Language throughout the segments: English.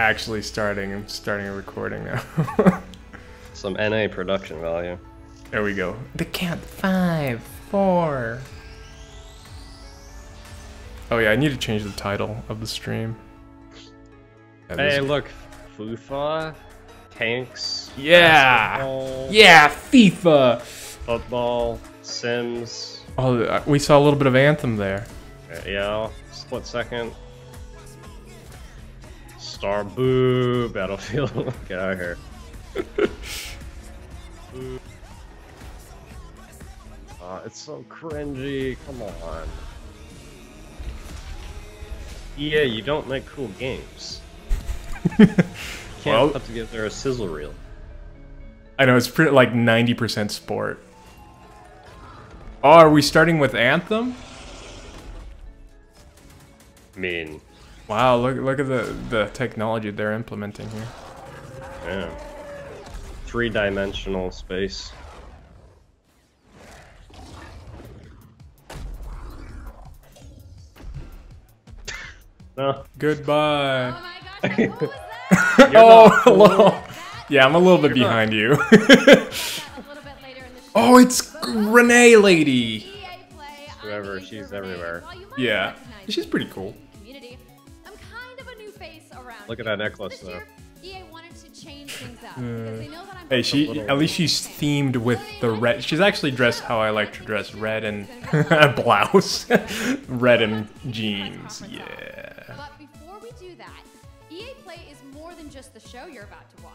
actually starting. I'm starting a recording now. Some NA production value. there we go. The count five, four. Oh yeah, I need to change the title of the stream. Yeah, Hey, this- look, FIFA, tanks, Yeah. basketball, Yeah, FIFA. football, Sims. Oh, uh, we saw a little bit of Anthem there. uh, Yeah, split second. Star Boo, Battlefield. Get out of here. Uh, it's so cringy. Come on. Yeah, you don't make cool games. Can't Well- put together a sizzle reel. I know it's pretty like 90% sport. Oh, are we starting with Anthem? I mean, Wow, look look at the the technology they're implementing here. yeah. Three-dimensional space. No. Oh. Goodbye. Oh my gosh, what was that? Oh, hello. Yeah, I'm a little bit behind you. a little bit later in the show. oh, it's Renee lady. EA Whoever, she's everywhere. While you might Yeah, she's pretty cool. Look at that necklace, though. year, EA wanted to change things up hmm. because they know that I'm Hey, she at least she's themed with the red. She's actually dressed how I like to dress, red and blouse, red and jeans. Yeah. But before we do that, EA Play is more than just the show you're about to watch.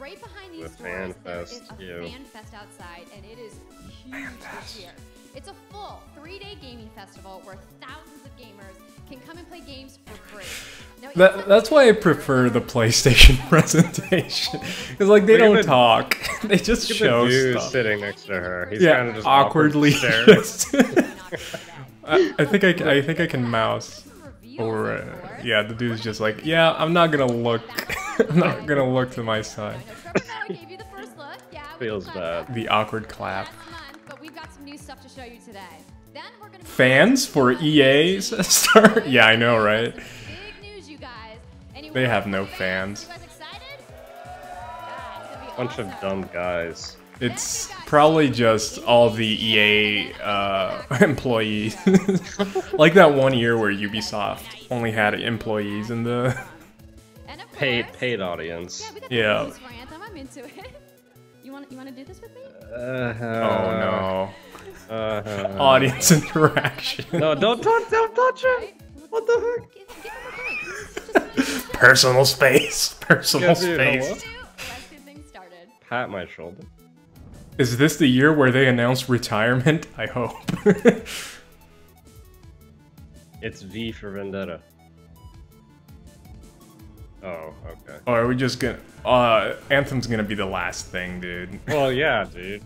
Right behind these The doors, Fan there is Fest, a yeah. fan fest outside, and it is huge this year. It's a full three-day gaming festival where thousands of gamers can come and play games for free. Now, That, that's why I prefer the PlayStation presentation. Because like they Look don't the- talk, they just Look the show dude stuff. sitting next to her. He's yeah, kind of just awkwardly. staring. just- I, I think I, ca- I think I can mouse. reveals, Or uh, yeah, the dude's just like, yeah, I'm not gonna look. I'm not gonna look to my side. I know Trevor Noah gave you the first look. Yeah, we Feels bad. The awkward clap. month, but we've got some new stuff to show you today. Then we're gonna be Fans for EA's start? Yeah, I know, right? Big news, you guys. Anyway, They have no fans. fans. You guys excited? Yeah, it's gonna be Bunch of dumb guys. It's probably just all the EA uh, employees. like that one year where Ubisoft only had employees in the. Paid paid audience. Yeah, want you want to do this with me? Uh, Oh no. Uh, Audience interaction. no, don't touch, don't touch it. What the heck? Give, give him a break. This is just my show. Personal space. Personal Yeah, dude, space. Let's get things started. Pat my shoulder. Is this the year where they announce retirement? I hope. It's V for Vendetta. Oh, okay. or are we just gonna. Uh, Anthem's gonna be the last thing, dude. Well, yeah, dude.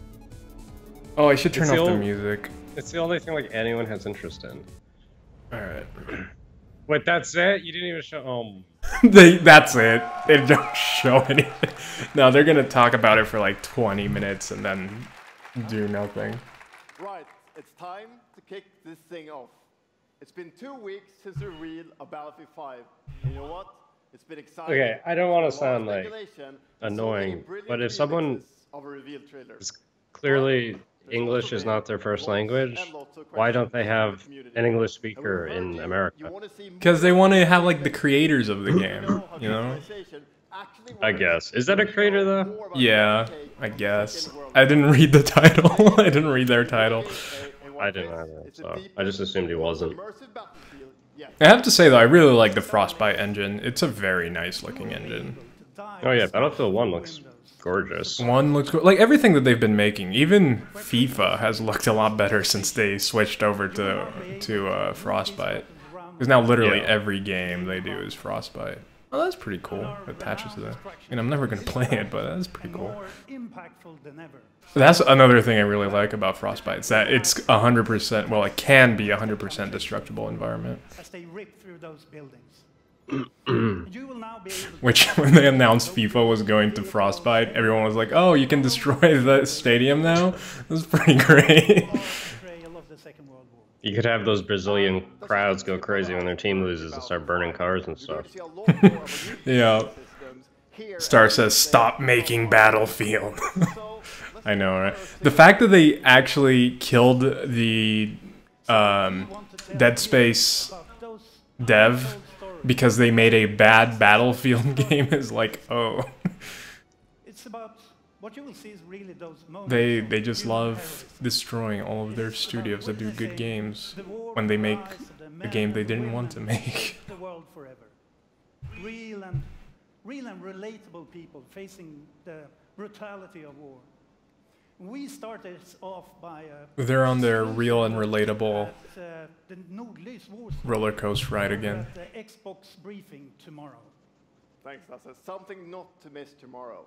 Oh, I should turn It's off the the music. It's the only thing like anyone has interest in. Alright. Wait, that's it? You didn't even show. Um, they, that's it. They don't show anything. No, they're gonna talk about it for like 20 minutes and then do nothing. Right, it's time to kick this thing off. It's been two weeks since the reveal of Battlefield 5. And you know what? It's been exciting. Okay, I don't wanna There's a lot of sound, like, speculation, so annoying, but if someone remixes of a reveal trailer. it's clearly English is not their first language. Why don't they have an English speaker in America? Because they want to have like the creators of the game, you know? I guess. Is that a creator, though? Yeah, I guess. I didn't read the title. I didn't read their title. I didn't either, so I just assumed he wasn't. I have to say though, I really like the Frostbite engine. It's a very nice looking engine. Oh yeah, Battlefield 1 looks gorgeous. One looks good. Like everything that they've been making, even FIFA has looked a lot better since they switched over to to uh, Frostbite. Because now literally Yeah. every game they do is Frostbite. Oh, that's pretty cool. It attaches to the. I mean, I'm never gonna play it, but that's pretty cool. More impactful than ever. That's another thing I really like about Frostbite. Is that it's 100%. Well, it can be 100% destructible environment. as they rip through those buildings. you will now be able to Which, when they announced FIFA was going to Frostbite, everyone was like, "Oh, you can destroy the stadium now." That's pretty great. follow the trail of the Second World War. You could have those Brazilian crowds go crazy when their team loses and start burning cars and stuff. to see a lot more of a new Yeah. Star says, "Stop making Battlefield." I know, right? The fact that they actually killed the um, Dead Space dev because they made a bad Battlefield game is like, oh, It's about what you will see is really those moments. they they just love destroying all of their studios that do good games the when they make the a game they didn't want to make. The world forever. Real and real and relatable people facing the brutality of war. We started off by uh, They're on their real and relatable at, uh, the roller coaster ride again. at the Xbox briefing tomorrow. Thanks, Lasse. Something not to miss tomorrow.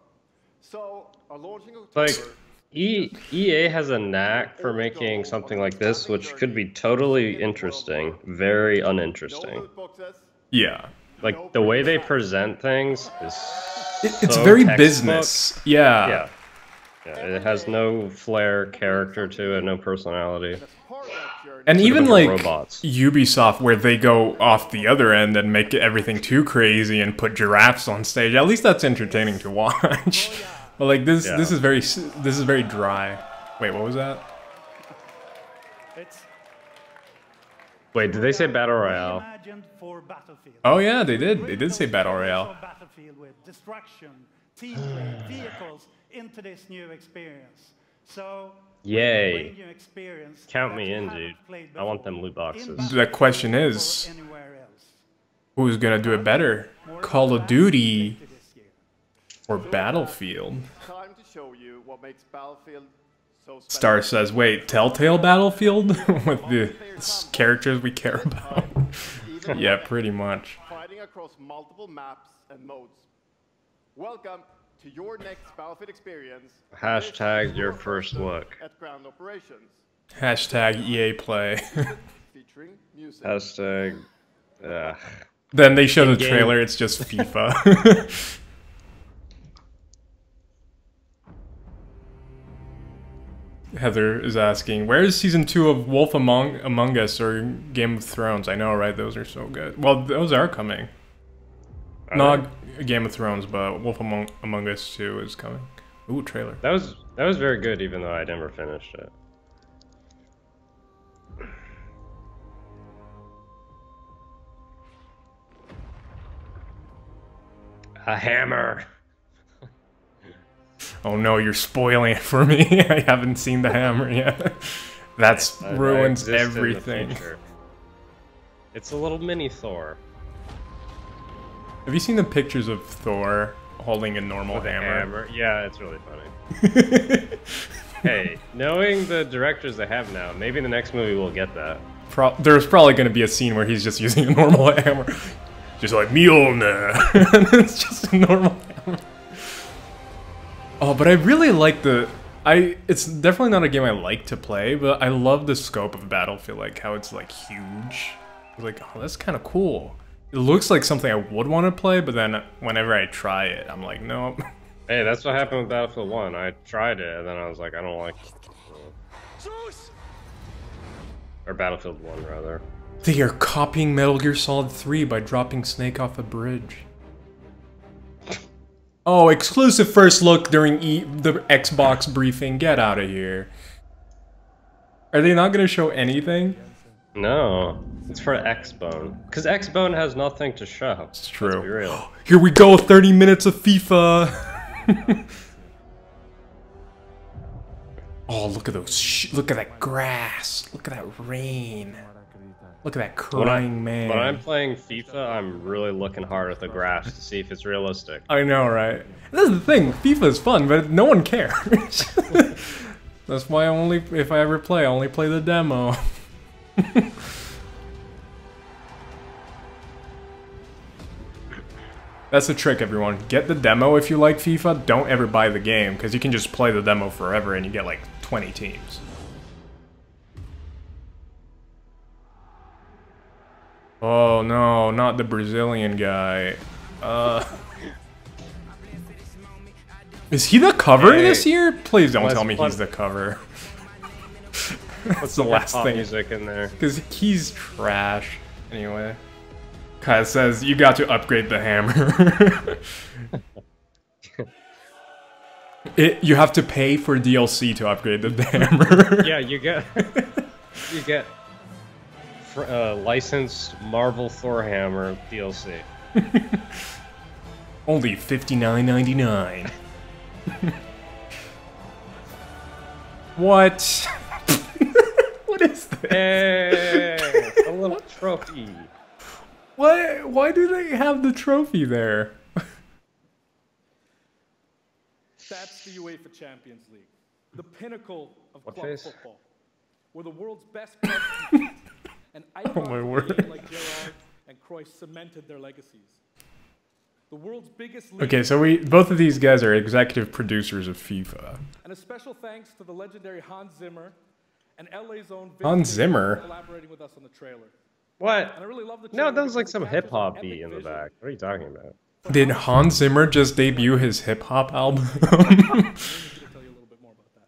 So, our launching Like, October. E EA has a knack for making something like this, which could be totally interesting, very uninteresting. Yeah. Like the way they present things is It- it's so very textbook. business. Yeah. Yeah. yeah, it has no flair, character to it, no personality. That's part of that journey. And Should've even like robots. Ubisoft, where they go off the other end and make everything too crazy and put giraffes on stage. At least that's entertaining to watch. Oh, but like this, Yeah. this is very, this is very dry. Wait, what was that? Wait, did they say battle royale? reimagined for Battlefield. Oh yeah, they did. They did say battle royale. Battlefield with destruction, team vehicles into this new experience. So Yay. experience Count me in, dude. I want them loot boxes. The question is, who's gonna do it better, Call of Duty that this year. or Battlefield? Time to show you what makes Battlefield so. Star says, "Wait, Telltale Battlefield with the characters we care about." Yeah, pretty much. fighting across multiple maps and modes. Welcome to your next Battlefield experience. Hashtag your first look. At Ground Operations, Hashtag EA Play. featuring music. Hashtag. Uh, then they show the In-game. trailer. It's just FIFA. Heather is asking, "Where is season two of Wolf Among Among Us or Game of Thrones?" I know, right? Those are so good. Well, those are coming. are Not they? Game of Thrones, but Wolf Among Among Us two is coming. Ooh, trailer. that was that was very good, even though I never finished it. A hammer. Oh no, you're spoiling it for me. I haven't seen the hammer yet. That's that ruins exists in the everything. It's a little mini Thor Have you seen the pictures of Thor holding a normal a hammer? hammer. Yeah, it's really funny. hey, knowing the directors they have now, maybe the next movie we'll get that. Pro- there's probably going to be a scene where he's just using a normal hammer. Just like Mjolnir. and it's just a normal hammer. Oh, but I really like the. I it's definitely not a game I like to play, but I love the scope of Battlefield, like how it's like huge. Like, oh, that's kind of cool. It looks like something I would want to play, but then whenever I try it, I'm like, nope. Hey, that's what happened with Battlefield 1. I tried it, and then I was like, I don't like Or Battlefield 1, rather. They are copying Metal Gear Solid 3 by dropping Snake off a bridge. Oh, exclusive first look during e- the Xbox briefing. Get out of here. Are they not going to show anything? No, it's for Xbone. Because Xbone has nothing to show. It's true. real. Here we go, 30 minutes of FIFA. oh, look at those. Sh- look at that grass. Look at that rain. Look at that When, I, crying man. when I'm playing FIFA, I'm really looking hard at the grass to see if it's realistic. I know, right? That's the thing. FIFA is fun, but no one cares. That's why I only, if I ever play, I only play the demo. That's the trick, everyone. Get the demo if you like FIFA. Don't ever buy the game, because you can just play the demo forever and you get like 20 teams. Oh no, not the Brazilian guy. Uh. Is he the cover Hey, this year? Please don't tell me he's the cover. That's the last thing. music in there. Because he's trash. Anyway. Kai says, you got to upgrade the hammer. it, you have to pay for DLC to upgrade the hammer. Yeah, you get you get uh, licensed Marvel Thor hammer DLC. Only fifty nine ninety nine. what? What is this? Hey, a little trophy. Why? Why do they have the trophy there? That's the UEFA Champions League, the pinnacle of What club face? football, where the world's best clubs compete, and icons Oh my word. like Gerrard and Cruyff cemented their legacies. The world's biggest league, Okay, so we both of these guys are executive producers of FIFA. and a special thanks to the legendary Hans Zimmer and LA's own Hans Zimmer? collaborating with us on the trailer. What? And I really love the No, trailer that was like some hip hop beat in the vision back. What are you talking about? Did Hans Zimmer just debut his hip hop album? to tell you a little bit more about that.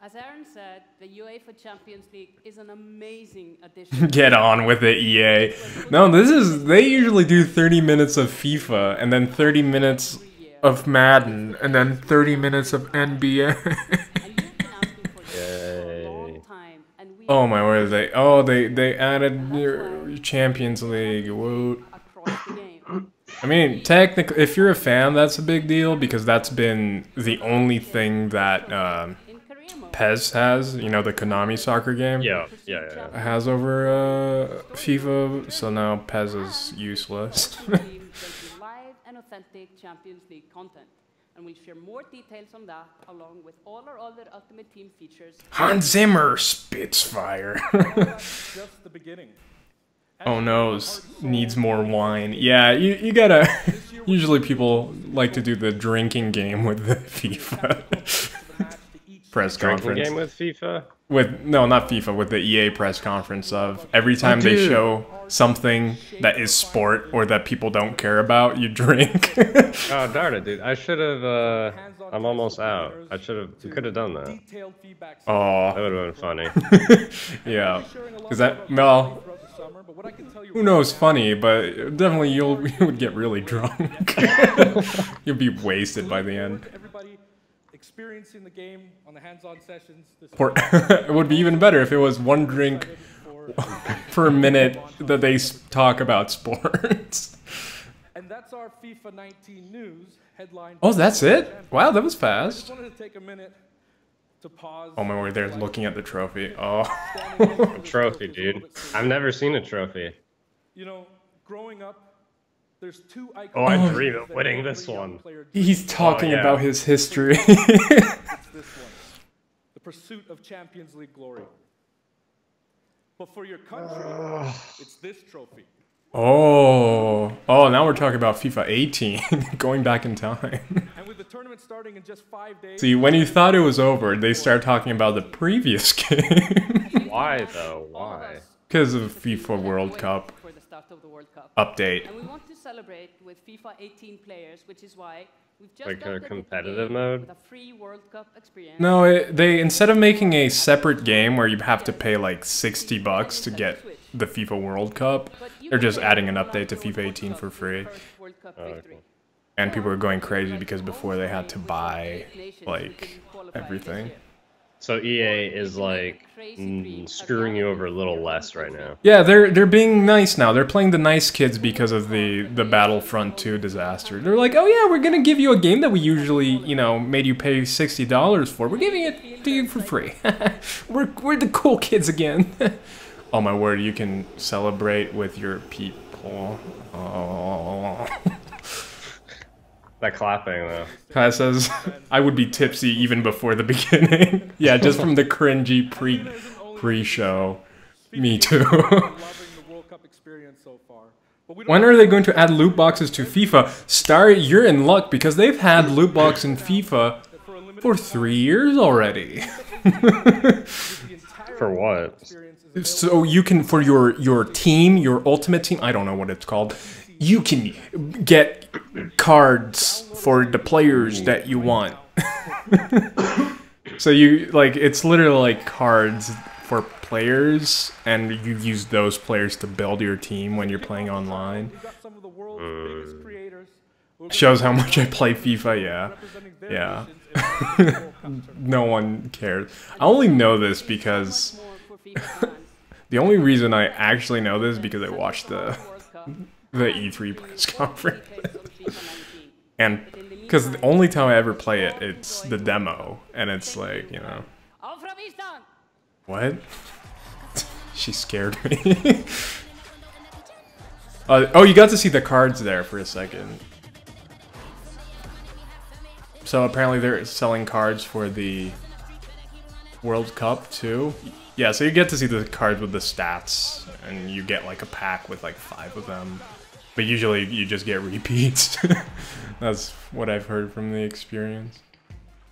As Aaron said, the UEFA Champions League is an amazing addition. Get on with it, EA. No, this is they usually do 30 minutes of FIFA and then 30 minutes of Madden and then 30 minutes of NBA. and you've been asking for this for a long time, and we oh my word, they oh they they added your Champions League. Whoa. across the game. I mean, technically, if you're a fan, that's a big deal because that's been the only thing that um, In PES has. You know, the Konami soccer game. Yeah, yeah, yeah. Has over uh, FIFA, so now PES is useless. team will be live and authentic Champions League content. And we'll share more details on that along with all our other Ultimate Team features. Hans Zimmer spits fire. Just the beginning. oh no, needs more wine. Yeah, you, you gotta. Usually people like to do the drinking game with the FIFA press Drinking conference. game with FIFA. With no, not FIFA, with the EA press conference of every time they show something that is sport or that people don't care about, you drink. Oh darn it, dude! I should have. Uh, I'm almost out. I should have. We could have done that. Oh, That oh, would have been funny. yeah. sharing Is that about well? throughout the summer, but what I can tell you Who knows? Funny, but definitely you'll you would get really drunk. You'll be wasted by the end. To everybody experiencing the game on the hands-on sessions. This Or it would be even better if it was one drink per minute that they talk about sports. and that's our FIFA 19 news headline. Oh, that's it? Wow, that was I fast. just wanted to take a minute to pause. Oh my word, they're looking at the trophy. Oh. a Trophy, dude. I've never seen a trophy. You know, growing up, there's two icons. Oh, I Oh. dream of winning this one. He's talking oh, yeah. about his history. It's this one. The pursuit of Champions League glory. But for your country, it's this trophy. oh. Oh, now we're talking about FIFA 18, going back in time. And with the tournament starting in just five days, See, when you thought it was over, they start talking about the previous game. Why though? Why? Because of FIFA World Cup For the start of the World Cup. update. And we want to celebrate with FIFA 18 players, which is why we've just Like a updated the competitive mode? with a free World Cup experience. No, it, they instead of making a separate game where you have to pay like 60 bucks to get the FIFA World Cup, they're just adding an update to FIFA 18 for free. World Cup Oh, okay. And people are going crazy because before they had to buy like everything. So EA is like mm, screwing you over a little less right now. Yeah, they're they're being nice now. They're playing the nice kids because of the the Battlefront 2 disaster. They're like, "Oh yeah, we're going to give you a game that we usually, you know, made you pay $60 for. We're giving it to you for free. we're we're the cool kids again." oh my word, you can celebrate with your people. Oh. That clapping though. Kai says, "I would be tipsy even before the beginning." yeah, just from the cringy pre pre-show. Me too. loving the World Cup experience so far. But we don't When are they going to add loot boxes to FIFA? Star, you're in luck because they've had loot box in FIFA for a limited for three years already. For what? so you can for your your team, your ultimate team. I don't know what it's called. You can get cards for the players that you want. So you like it's literally like cards for players, and you use those players to build your team when you're playing online. We got some of the world's biggest creators. who are Shows how much I play FIFA. Yeah, yeah. nations in the World Cup tournament. no one cares. I only know this because More for FIFA fans. the only reason I actually know this is because I watched the. The E3 press conference. Details on FIFA 19. And because the only time I ever play it, it's the demo, and it's like, you know, what? she scared me. uh, oh, you got to see the cards there for a second. So apparently they're selling cards for the World Cup too. Yeah, so you get to see the cards with the stats, and you get like a pack with like five of them. But usually you just get repeats. That's what I've heard from the experience.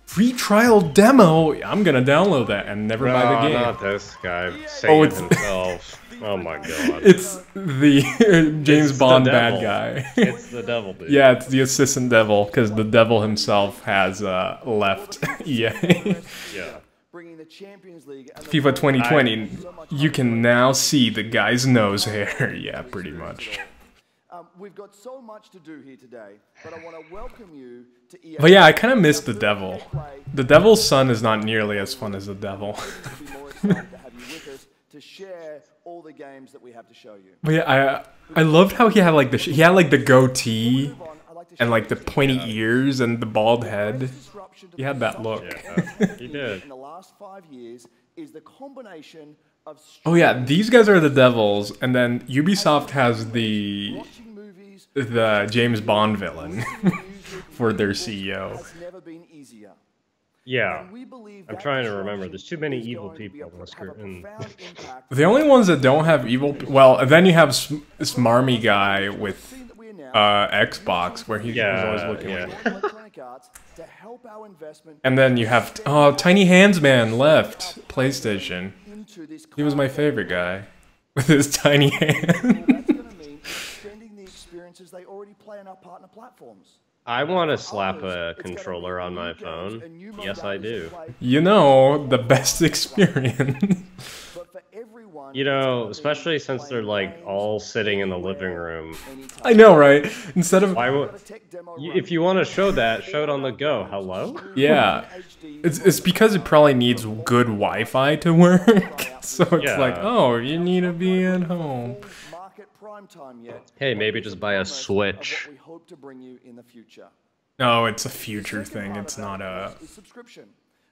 Free trial demo. I'm gonna download that and never buy the game. not this guy. Saying Oh, it's- himself. Oh my god. It's the James It's Bond devil. bad guy. It's the devil, dude. yeah, it's the assistant devil because the devil himself has uh, left EA. Yeah. Bringing the Champions League FIFA 2020. Cup so much You can now see the guy's nose hair. yeah, pretty much. Um, we've got so much to do here today, but I want to welcome you to EA. But yeah, I kind of miss the devil. The devil's son is not nearly as fun as the devil. to be more excited to have you with us to share all the games that we have to show you. But yeah, I I loved how he had like the he had like the goatee Move on, I'd like to and like the pointy ears and the bald head. disruption He had that look. Yeah, he did. in the last five years is the combination of Oh yeah, these guys are the devils, and then Ubisoft has the the James Bond villain for their CEO. has never been easier. Yeah. And we believe I'm trying to remember. There's too many evil going to be people in this group, and- The only ones that don't have evil, well, then you have Sm- Smarmy guy with Thing that we announced uh, Xbox, where he Yeah, was always looking yeah. like. To help our investment And then you have oh, Tiny Hands Man left PlayStation. Into this He was my favorite guy with his tiny hand. That's going to mean extending the experiences they already play on our partner platforms. I want to slap a controller on my phone. Yes, I do. you know, the best experience. But for everyone, You know, especially since they're like all sitting in the living room. I know, right? Instead of Why would? a tech demo y- running. If you want to show that, show it on the go. Hello? Yeah. It's, it's because it probably needs good Wi-Fi to work. so it's Yeah. like, oh, you need to be at home. market prime time yet. Hey, maybe just buy a Switch. what we hope to bring you in the future. No, it's a future thing. It's not a. subscription.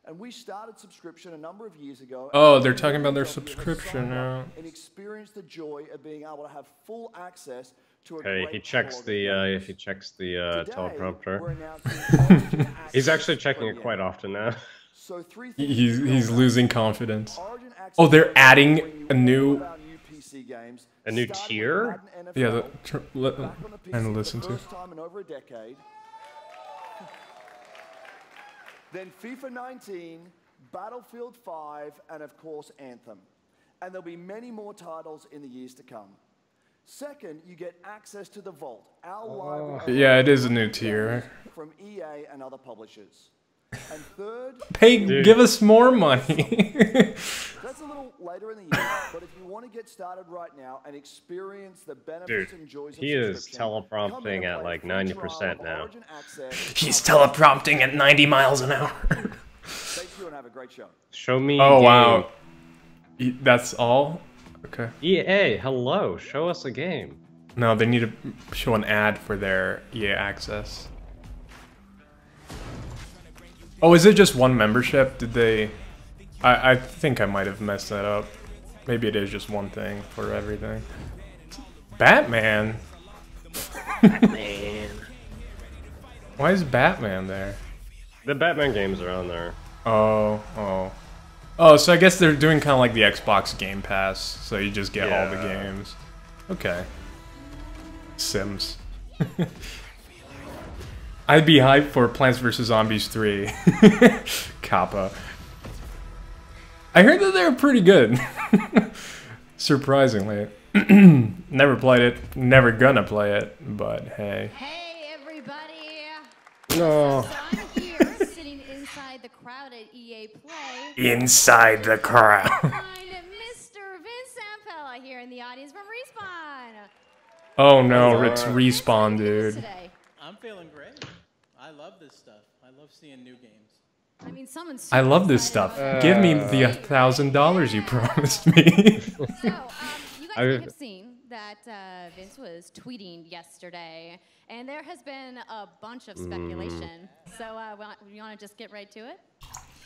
And we started subscription a number of years ago. Oh, they're talking about their millions of you have subscription now. And experience the joy of being able to have full access to a Hey, he checks the of uh, games. he checks the uh, Today, teleprompter. we're announcing Origin He's actually checking it quite often now. So three He's he's losing confidence. Oh, they're adding will bring you a new- of our new PC games, A new tier? Yeah, the, tr- let, back on the PC and for listen the to. Then FIFA 19, Battlefield 5, and of course Anthem. And there'll be many more titles in the years to come. Second, you get access to the Vault, our oh. library. Yeah, it is a new tier. From EA and other publishers. And third, Pay, Dude. give us more money. That's a little later in the year, but if you want to get started right now and experience the benefits Dude, and joys of he is teleprompting come in and at like 90% now. He's teleprompting at 90 miles an hour. Thank you and have a great show. Show me. Oh game. wow, that's all. Okay. EA, hello. Show us a game. No, they need to show an ad for their EA access. Oh, is it just one membership? Did they? I I think I might have messed that up. Maybe it is just one thing for everything. Batman. Man. Why is Batman there? The Batman games are on there. Oh, oh. Oh, so I guess they're doing kind of like the Xbox Game Pass, so you just get all the games. Okay. Sims. I'd be hyped for Plants vs. Zombies 3. Kappa. I heard that they're pretty good. Surprisingly. never played it, never gonna play it, but hey. Hey, everybody. No. So I'm here sitting inside inside the crowd at EA Play. Inside the crowd. Find Mr. Vince Zampella here in the audience from Respawn. Oh no, it's respawn, dude. I'm feeling great. I love this stuff. I love seeing new games. I mean, someone's. I love this stuff. Give me the thousand dollars you promised me. So, um, you guys I- may have seen that uh, Vince was tweeting yesterday, and there has been a bunch of speculation. So, uh, wa- you want to just get right to it?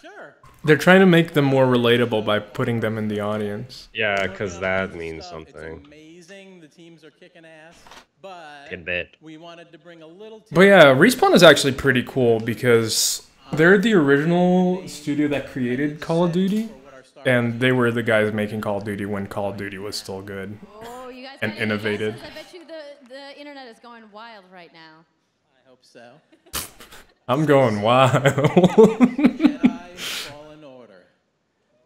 Sure. They're trying to make them more relatable by putting them in the audience. Yeah, because that means Stuff, something. It's amazing. The teams are kicking ass, but Good bit. we wanted to bring a little. But yeah, Respawn is actually pretty cool because they're the original studio that created Call of Duty, and they were the guys making Call of Duty when Call of Duty was still good. Oh, you guys And got innovated. I bet you the, the internet is going wild right now. I hope so. I'm going wild. Uh, Jedi Fallen Order.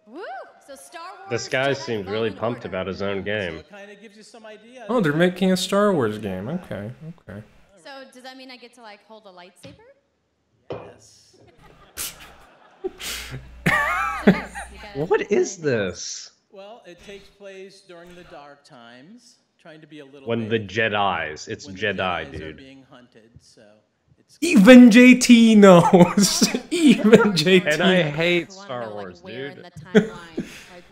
Woo! So Star Wars. This guy Jedi seems really pumped about his own game. it kind of gives you some idea. oh, they're making a Star Wars game. Okay, okay. So does that mean I get to like hold a lightsaber? Yes. What is this? Well, it takes place during the Dark Times, trying to be a little. When the Jedi's. It's when the Jedi, Jedis are dude. being hunted, so it's. Even JT knows. Even JT. And I hate I wanna Star know, Wars, like, dude.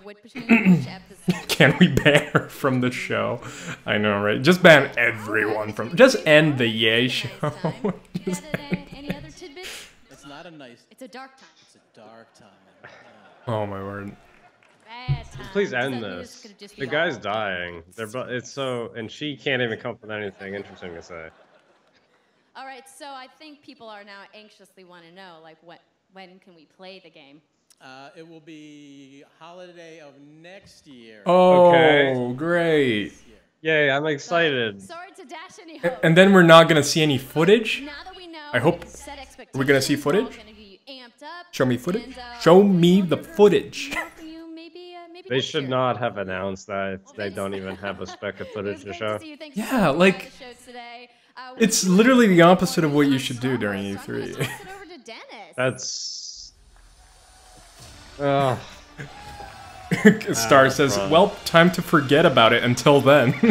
in the timeline, like which, between which episode? Can we ban her from the show? I know, right? Just ban everyone from. Just end the Yay show. time. You got any, any other tidbits? It's not a nice. It's a dark time. It's a dark time. Oh my word. Please end this this. could just The guy's dying. They're bo- it's so and she can't even come up with anything interesting to say. All right, so I think people are now anxiously want to know, like, what, when can we play the game? Uh, it will be holiday of next year. Oh, Okay. great. Yay, I'm excited. Sorry to dash any hope. And then we're not gonna see any footage. now that we know, I hope- we're we gonna see expectations, we're all footage? gonna be amped up, Show me footage. and, uh, Show me the footage. welcome you maybe, uh, maybe They should not have announced that if they don't even have a speck of footage to great show. see you. Thanks Yeah, like, the show today. Uh, we It's literally the opposite of what you should do during Wars, so I'm gonna E3. toss it over to Dennis. That's. Ugh. Star ah, says, fun. "Well, time to forget about it until then."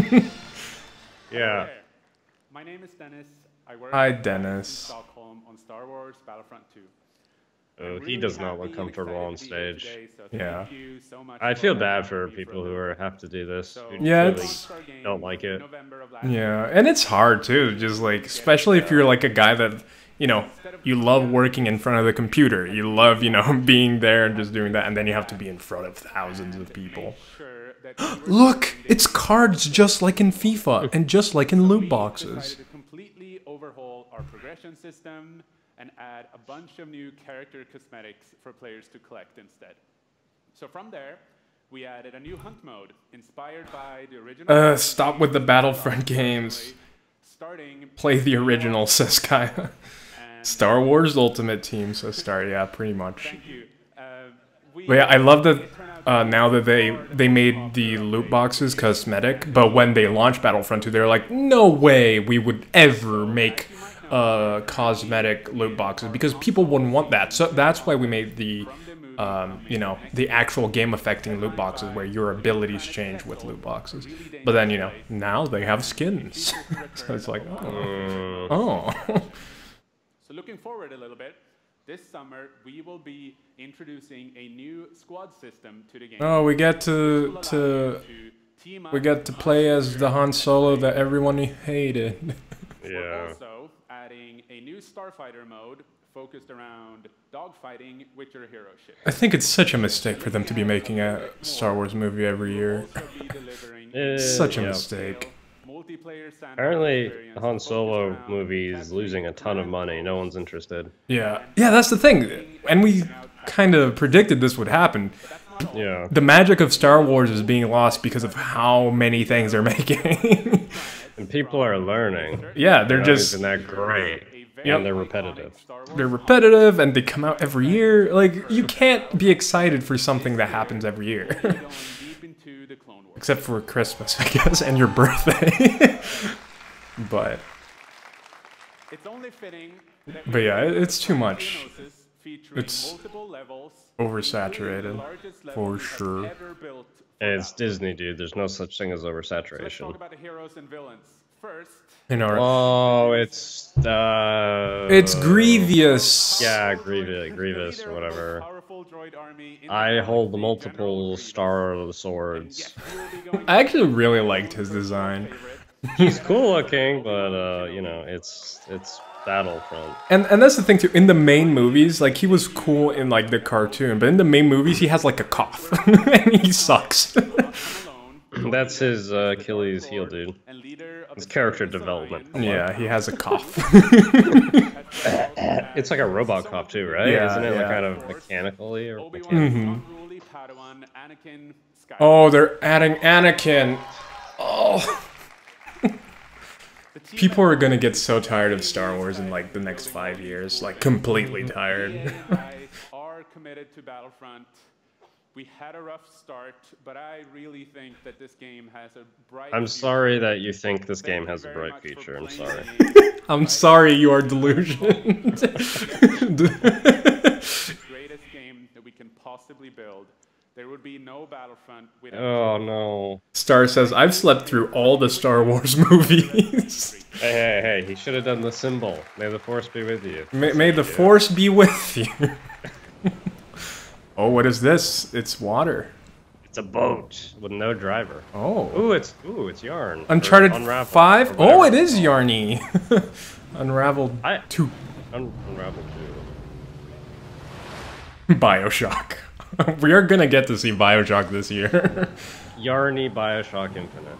yeah. There. My name is Dennis. I work Hi, in Dennis. Stockholm on Star Wars Battlefront 2. Oh, I'm he does not look comfortable on to be here stage. today, so Yeah. so I feel bad for people who are, have to do this. So, Yeah, really it's- don't like it. November of last yeah, and it's hard too. Just like, especially if you're like a guy that, you know, you love working in front of the computer. You love, you know, being there and just doing that, and then you have to be in front of thousands of people. Sure that we were Look, it's cards just like in FIFA and just like in loot boxes. completely overhaul our progression system and add a bunch of new character cosmetics for players to collect instead. So from there, we added a new hunt mode inspired by the original. Uh, stop with the Battlefront games. Starting Play the original, says Kaya. And Star Wars Ultimate Team, so Star. Yeah, pretty much. thank you. Uh, we, But yeah, I love that it turned out uh, now that they they made the loot boxes cosmetic, but when they launched Battlefront 2, they were like, no way we would ever make uh, cosmetic loot boxes because people wouldn't want that. So that's why we made the um, you know the actual game affecting loot boxes where your abilities change with loot boxes. But then you know now they have skins, so it's like oh oh. So looking forward a little bit, this summer we will be introducing a new squad system to the game. Oh, we get to to to we get to play as the Han Solo that everyone hated. We're Yeah. also adding a new starfighter mode focused around dogfighting with your hero ship. I think it's such a mistake for them to be making a Star Wars movie every year. Also be delivering Such a yeah. mistake. Multiplayer sandbox Apparently, experience Han Solo around movie is losing a ton of money. No one's interested. Yeah, yeah, that's the thing, and we kind of predicted this would happen. Yeah. The magic of Star Wars is being lost because of how many things they're making. And people are learning. yeah, they're Not just even that great. A And they're repetitive. iconic Star Wars they're repetitive and they come out every year. Like you can't be excited for something that happens every year, going deep into the Clone Wars. Except for Christmas, I guess, and your birthday. but It's only fitting that But yeah, it's too much. It's levels, oversaturated, including the largest level for sure. ever built for It's. Disney, dude. There's no such thing as So let's oversaturation. talk about the heroes and villains. First, You know, Oh, it's uh. it's Grievous. Yeah, Grievous, Grievous, or of the most whatever. Powerful droid army in the I hold the multiple General Grievous. star swords. yes, you will be going I actually really liked his design. He's cool looking, but uh, you know, it's it's Battlefront. And and that's the thing too. In the main movies, like he was cool in like the cartoon, but in the main movies, he has like a cough and he sucks. Alone, That's his uh, Achilles heel, dude. and leader of His character development. Yeah, he has a cough. It's like a robot cough too, right? Yeah, Isn't it like kind of mechanically or Obi-Wan's mechanical? unruly Padawan, oh, they're adding Anakin. Oh, people are gonna get so tired of Star Wars in like the next five years, like completely tired. We had a rough start, but I really think that this game has a bright. I'm future. sorry that you think this Thank game has a bright future. I'm sorry. I'm sorry, you are delusioned. greatest game that we can possibly build. There would be no Battlefront without. Oh no. Star says, I've slept through all the Star Wars movies. Hey, hey, hey! He should have done the symbol. May the force be with you. may, may the force be with you. Oh, what is this? It's water. It's a boat with no driver. Oh. Ooh, it's ooh, it's yarn. Uncharted five. Oh, it is. Yarny. Unraveled I 2. Un- Two. Bioshock. we are gonna get to see Bioshock this year. Yarny Bioshock Infinite.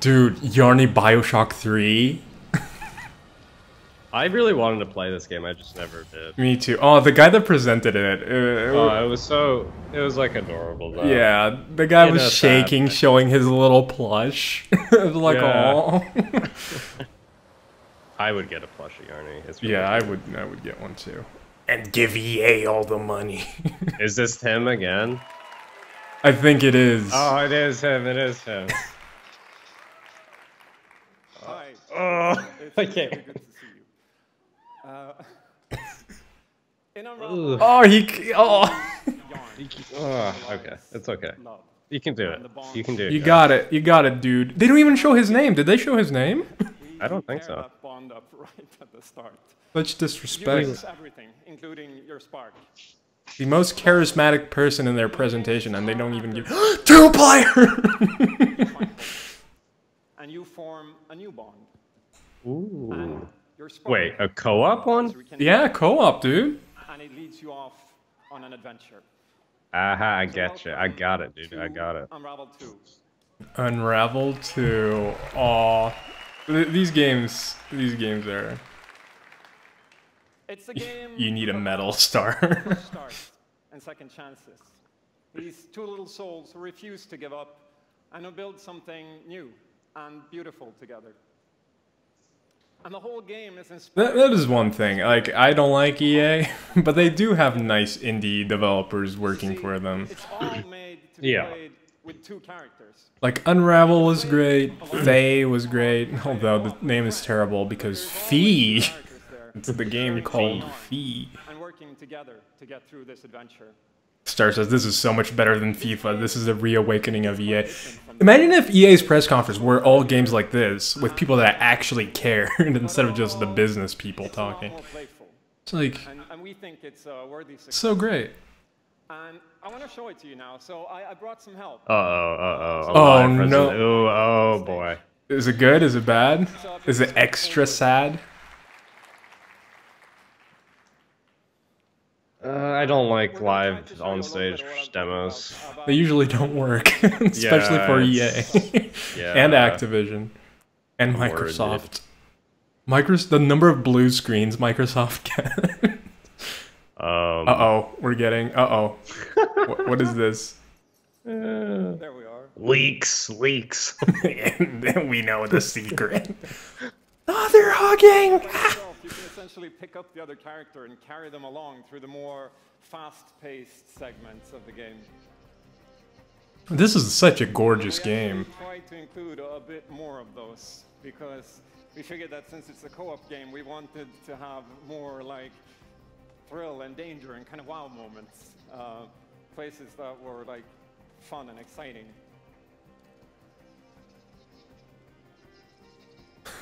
Dude, Yarny Bioshock 3? I really wanted to play this game. I just never did. Me too. Oh, the guy that presented it. uh, Oh, it was so. It was like adorable though. yeah, the guy In was a sad shaking, way. showing his little plush. it was like, Yeah. oh. I would get a plush of Yarny. It's really yeah, I would. I would get one too. And give EA all the money. Is this him again? I think it is. Oh, it is him. It is him. Hi. oh, It's I can't. good to see you. Uh, in Unravel, Ugh. Uh, oh, he. Oh, Oh, okay. It's okay. You can do it. You can do it. you guys. got it. You got it, dude. They don't even show his name. Did they show his name? I don't think so. that bond up right at the start. Such disrespect. lose everything, including your spark. The most charismatic person in their presentation, and they don't even give two player. And you form a new bond. Ooh. And your spark Wait, a co-op one? rekindles, yeah, co-op, dude. And it leads you off on an adventure. Aha, I So get you. I got it, dude. I got it. Unravel 2. Unravel 2. Aw. These games, these games are. It's a game. You need a about medal star. first starts and second chances. These two little souls who refuse to give up and who build something new and beautiful together. And the whole game is inspired. That, that is one thing. Like, I don't like EA, but they do have nice indie developers working See, for them. It's all made to Yeah. with two characters. Like, Unravel was great, Fe was great, although the name is terrible because There's always Fee. two characters there, It's the game called Fee. and working together to get through this adventure. Star says this is so much better than FIFA. This is a reawakening of EA. Imagine if EA's press conference were all games like this with people that actually cared instead of just the business people It's a lot talking. It's like and, and we think it's a worthy success. so great. And I want to show it to you now. So I, I brought some help. Uh oh, uh oh. Oh, no. Ooh, oh boy. Is it good? Is it bad? Is it extra sad? Uh, I don't like We're gonna try live to show you a on little stage bit of what I'm talking demos. about, about They usually don't work, especially for EA yeah. and Activision and Word, dude. Microsoft. Microsoft, the number of blue screens Microsoft get. Um, uh oh, we're getting. Uh oh, what, what is this? There we are. leaks, leaks. and then we know the secret. oh, they're hugging. Yourself, you can essentially pick up the other character and carry them along through the more fast-paced segments of the game. This is such a gorgeous We game. tried to include a bit more of those because we figured that since it's a co-op game, we wanted to have more like thrill and danger and kind of wow moments. Uh, places that were like fun and exciting.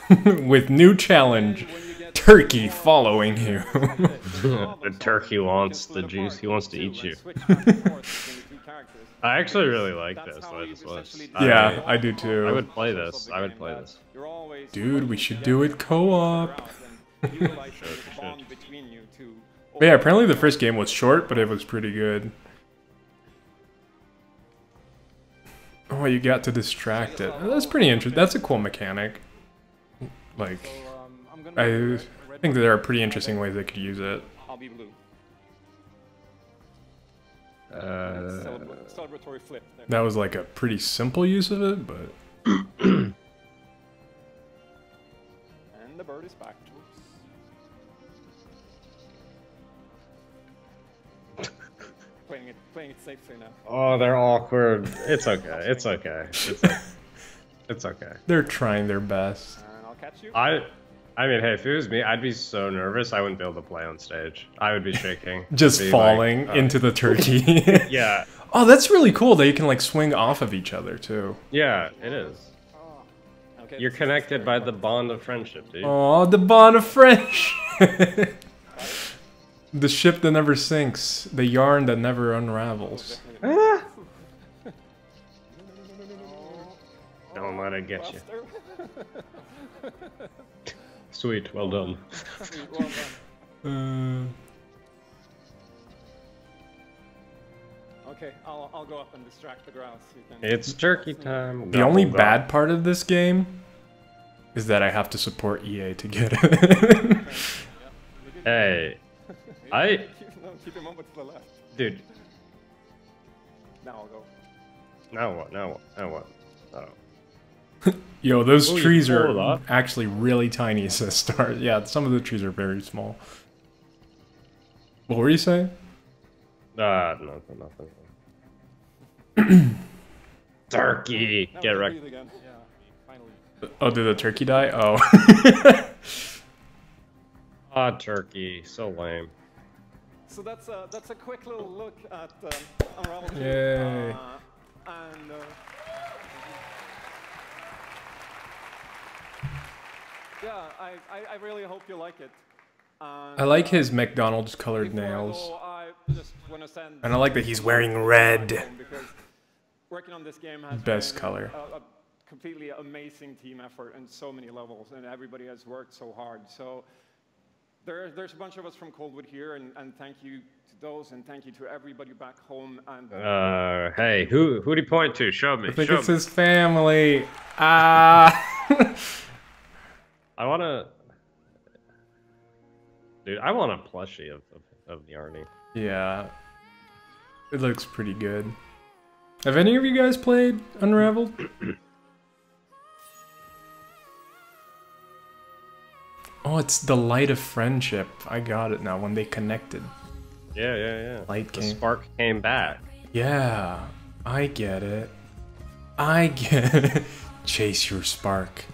With new challenge, turkey following you. the turkey wants the juice. He wants to eat you. I actually really like this. I just was, yeah, I, I do too. I would play this. I would play this. Dude, we should do it co-op. yeah, apparently the first game was short, but it was pretty good. Oh, you got to distract it. That's pretty interesting. That's a cool mechanic. Like, I think there are pretty interesting ways they could use it. I'll be blue. Uh, Celebratory flip. There. That was like a pretty simple use of it, but. and the bird is back. playing it, playing it safely now. Oh, they're awkward. It's okay. It's okay. It's okay. It's okay. They're trying their best. And I'll catch you. I, I mean, hey, if it was me, I'd be so nervous I wouldn't be able to play on stage. I would be shaking. Just be falling like, uh, into the turkey. yeah. Oh, that's really cool that you can like swing off of each other too. Yeah, it is. Okay, You're connected by the bond of friendship, dude. Oh, the bond of friendship. the ship that never sinks, the yarn that never unravels. Don't let it get you. Sweet, well done. well done. Uh, Okay, I'll, I'll go up and distract the grouse. You can... It's turkey time. the only Gobble, bad part of this game is that I have to support EA to get it. Hey, I, keep him over to the left. dude. Now I'll go. Now what? Now what? Now what? Oh. Yo, those Oh, trees are actually really tiny to start. Yeah, some of the trees are very small. What were you saying? Ah, nothing, nothing. Turkey, Now get we wrecked. Yeah, finally. Oh, did the turkey die? Oh. Ah, turkey, so lame. So that's a, that's a quick little look at um, Unravel Yay. Uh, and uh, yeah, I, I, I really hope you like it. And, I like uh, his McDonald's colored before I nails. go, I just want to send And I like that he's wearing red. working on this game has Best been color. A, a completely amazing team effort in so many levels, and everybody has worked so hard. So there, there's a bunch of us from Coldwood here, and, and thank you to those, and thank you to everybody back home. And Uh, hey, who who do you point to? Show me. I think show it's me. his family. Ah. I wanna, dude. I want a plushie of of, of Yarny. yeah. It looks pretty good. Have any of you guys played Unraveled? oh, it's the light of friendship. I got it now when they connected. Yeah, yeah, yeah. Light the came- spark came back. Yeah, I get it. I get it. Chase your spark,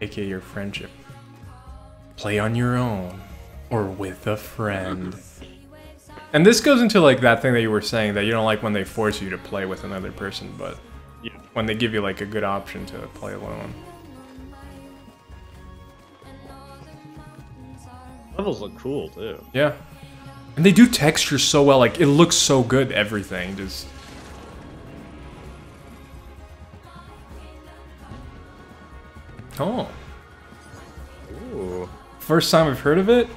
aka your friendship. Play on your own or with a friend. And this goes into like that thing that you were saying that you don't like when they force you to play with another person, but Yeah. when they give you like a good option to play alone. Levels look cool too. Yeah. And they do texture so well, like it looks so good, everything. Just Oh. Ooh. First time I've heard of it.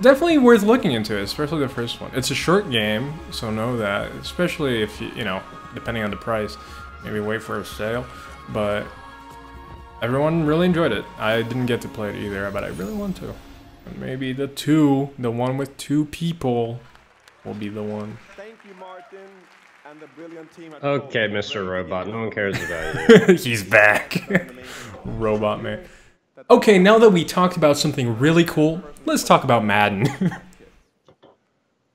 Definitely worth looking into, especially the first one. It's a short game, so know that. Especially if you, you know, depending on the price, maybe wait for a sale. But everyone really enjoyed it. I didn't get to play it either, but I really want to. Maybe the two, the one with two people, will be the one. Thank you, Martin, and the brilliant team at Okay, Coldwood. Mr. Robot. No one cares about you. He's back. Robot man. Okay, now that we talked about something really cool, let's talk about Madden.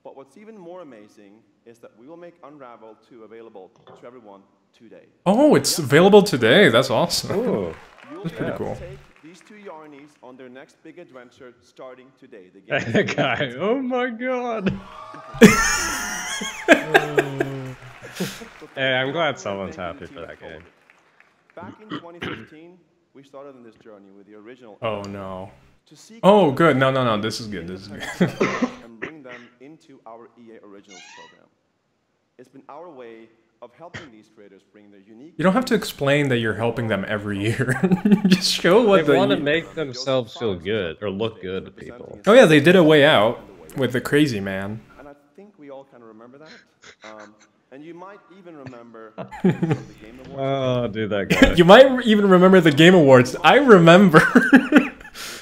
But what's even more amazing is that we will make Unravel 2 available to everyone today. oh, it's available today. That's awesome. Ooh. You'll That's pretty cool. these two yarnies on their next big adventure starting today. The game That guy. Oh my god. hey, I'm glad someone's happy for that game. Back in 2015, we started on this journey with the original. Oh no. To seek Oh, good. No, no, no. This is good. This is good. and bring them into our EA Originals program. It's been our way of helping these creators bring their unique. You don't have to explain that you're helping them every year. Just show what They the. want to make themselves feel good or look good to people. Oh yeah, they did a way out with the crazy man. And I think we all kind of remember that. Um, and you might even remember the Game Awards. Oh, dude, that guy. you might even remember the Game Awards. I remember.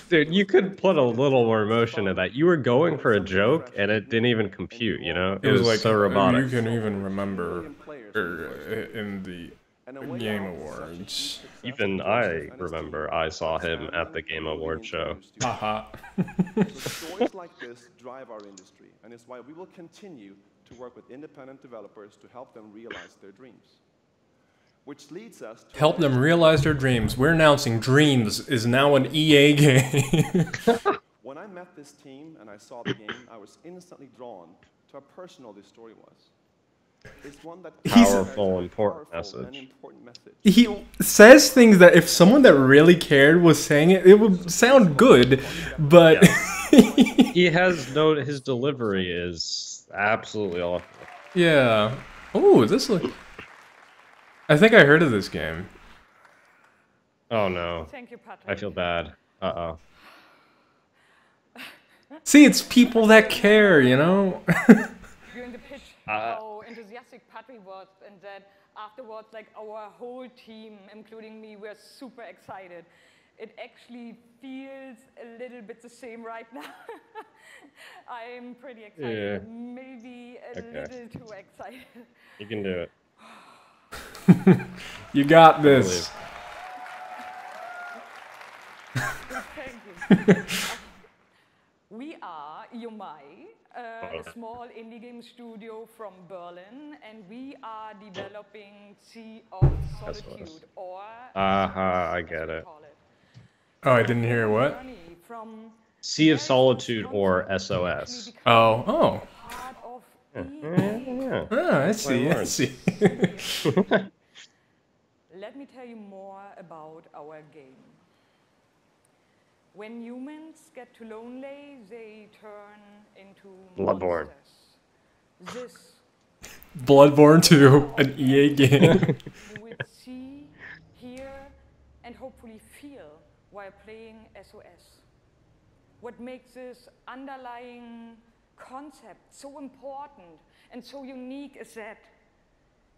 Dude, you could put a little more emotion in that. You were going for a joke, and it didn't even compute. You know, It was like so robotic. You can even remember er, in the Game Awards. Even I remember I saw him at the Game Award show. Haha. So stories like this drive our industry, and it's why we will continue to work with independent developers to help them realize their dreams. Which leads us to Help them realize their dreams. We're announcing Dreams is now an EA game. When I met this team and I saw the game, I was instantly drawn to how personal this story was. It's one that Powerful, important powerful and message. important message. he says things that if someone that really cared was saying it, it would sound good, but He has no. His delivery is absolutely awful. yeah. Oh, this look. I think I heard of this game. Oh no. Thank you, Patrick. I feel bad. Uh oh. See, it's people that care, you know. During the pitch, Uh, how enthusiastic Patrick was, and that afterwards, like our whole team, including me, were super excited. It actually feels a little bit the same right now. I'm pretty excited. Yeah. Maybe a Okay. little too excited. You can do it. you got this. Thank you. we are Jo-Mei, uh, a small indie game studio from Berlin, and we are developing Sea of Solitude, nice. or Aha, I get it. Oh, I didn't hear what. Sea of Solitude or SOS. Oh, oh. part of Yeah. Ah, I see. I see. Let me tell you more about our game. When humans get too lonely, they turn into Bloodborne. monsters. This Bloodborne 2, an EA game. you will see, hear, and hopefully feel while playing SOS. What makes this underlying concept so important and so unique is that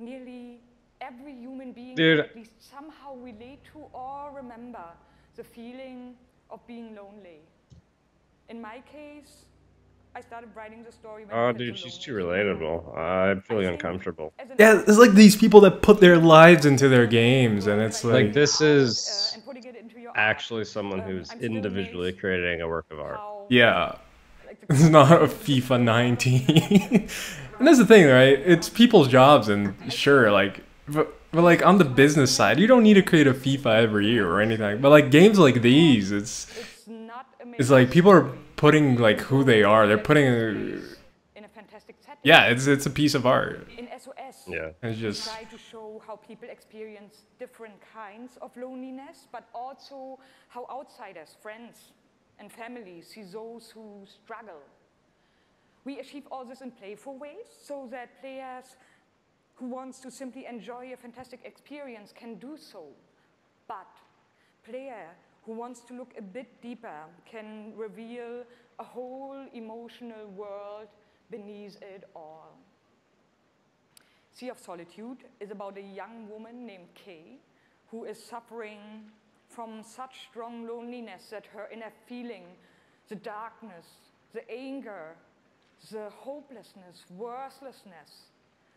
nearly every human being Dude. at least somehow relate to or remember the feeling of being lonely. In my case, I started writing the story when Oh, dude, she's too relatable. I'm feeling uncomfortable. yeah, it's like these people that put their lives into their games, and it's like, Like this is uh, and putting it into your actually someone um, who's individually creating a work of art. yeah, it's not a FIFA 19. and that's the thing, right? It's people's jobs, and sure, like, but, but like on the business side, you don't need to create a FIFA every year or anything. But like games like these, it's it's not amazing. it's like people are putting like who they are. They're putting, a, in a fantastic setting. yeah, it's it's a piece of art. In SOS, Yeah. It's just try to show how people experience different kinds of loneliness, but also how outsiders, friends, and family see those who struggle. We achieve all this in playful ways so that players who wants to simply enjoy a fantastic experience can do so. But player who wants to look a bit deeper can reveal a whole emotional world beneath it all. Sea of Solitude is about a young woman named Kay who is suffering from such strong loneliness that her inner feeling, the darkness, the anger, the hopelessness, worthlessness,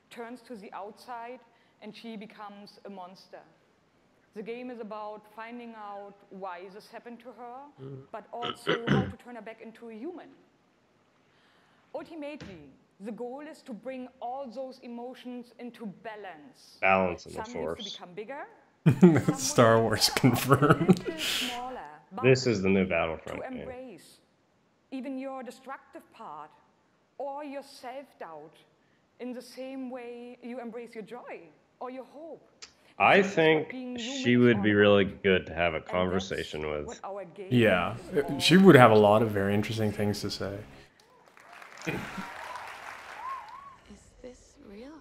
turns to the outside and she becomes a monster. The game is about finding out why this happened to her, mm. but also how to turn her back into a human. Ultimately, the goal is to bring all those emotions into balance. Balance in the Some needs to become bigger, Star Wars confirmed. smaller, This is the new Battlefront 2 game. embrace even your destructive part or your self-doubt in the same way you embrace your joy or your hope. I This is what think she would be really good to have a conversation with. Yeah, she would have a lot of very interesting things to say. Is this real?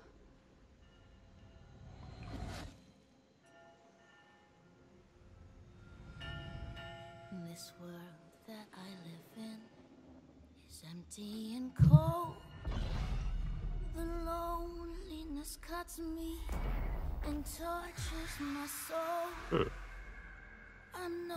This world that I live in is empty and cold. The loneliness cuts me and tortures my soul.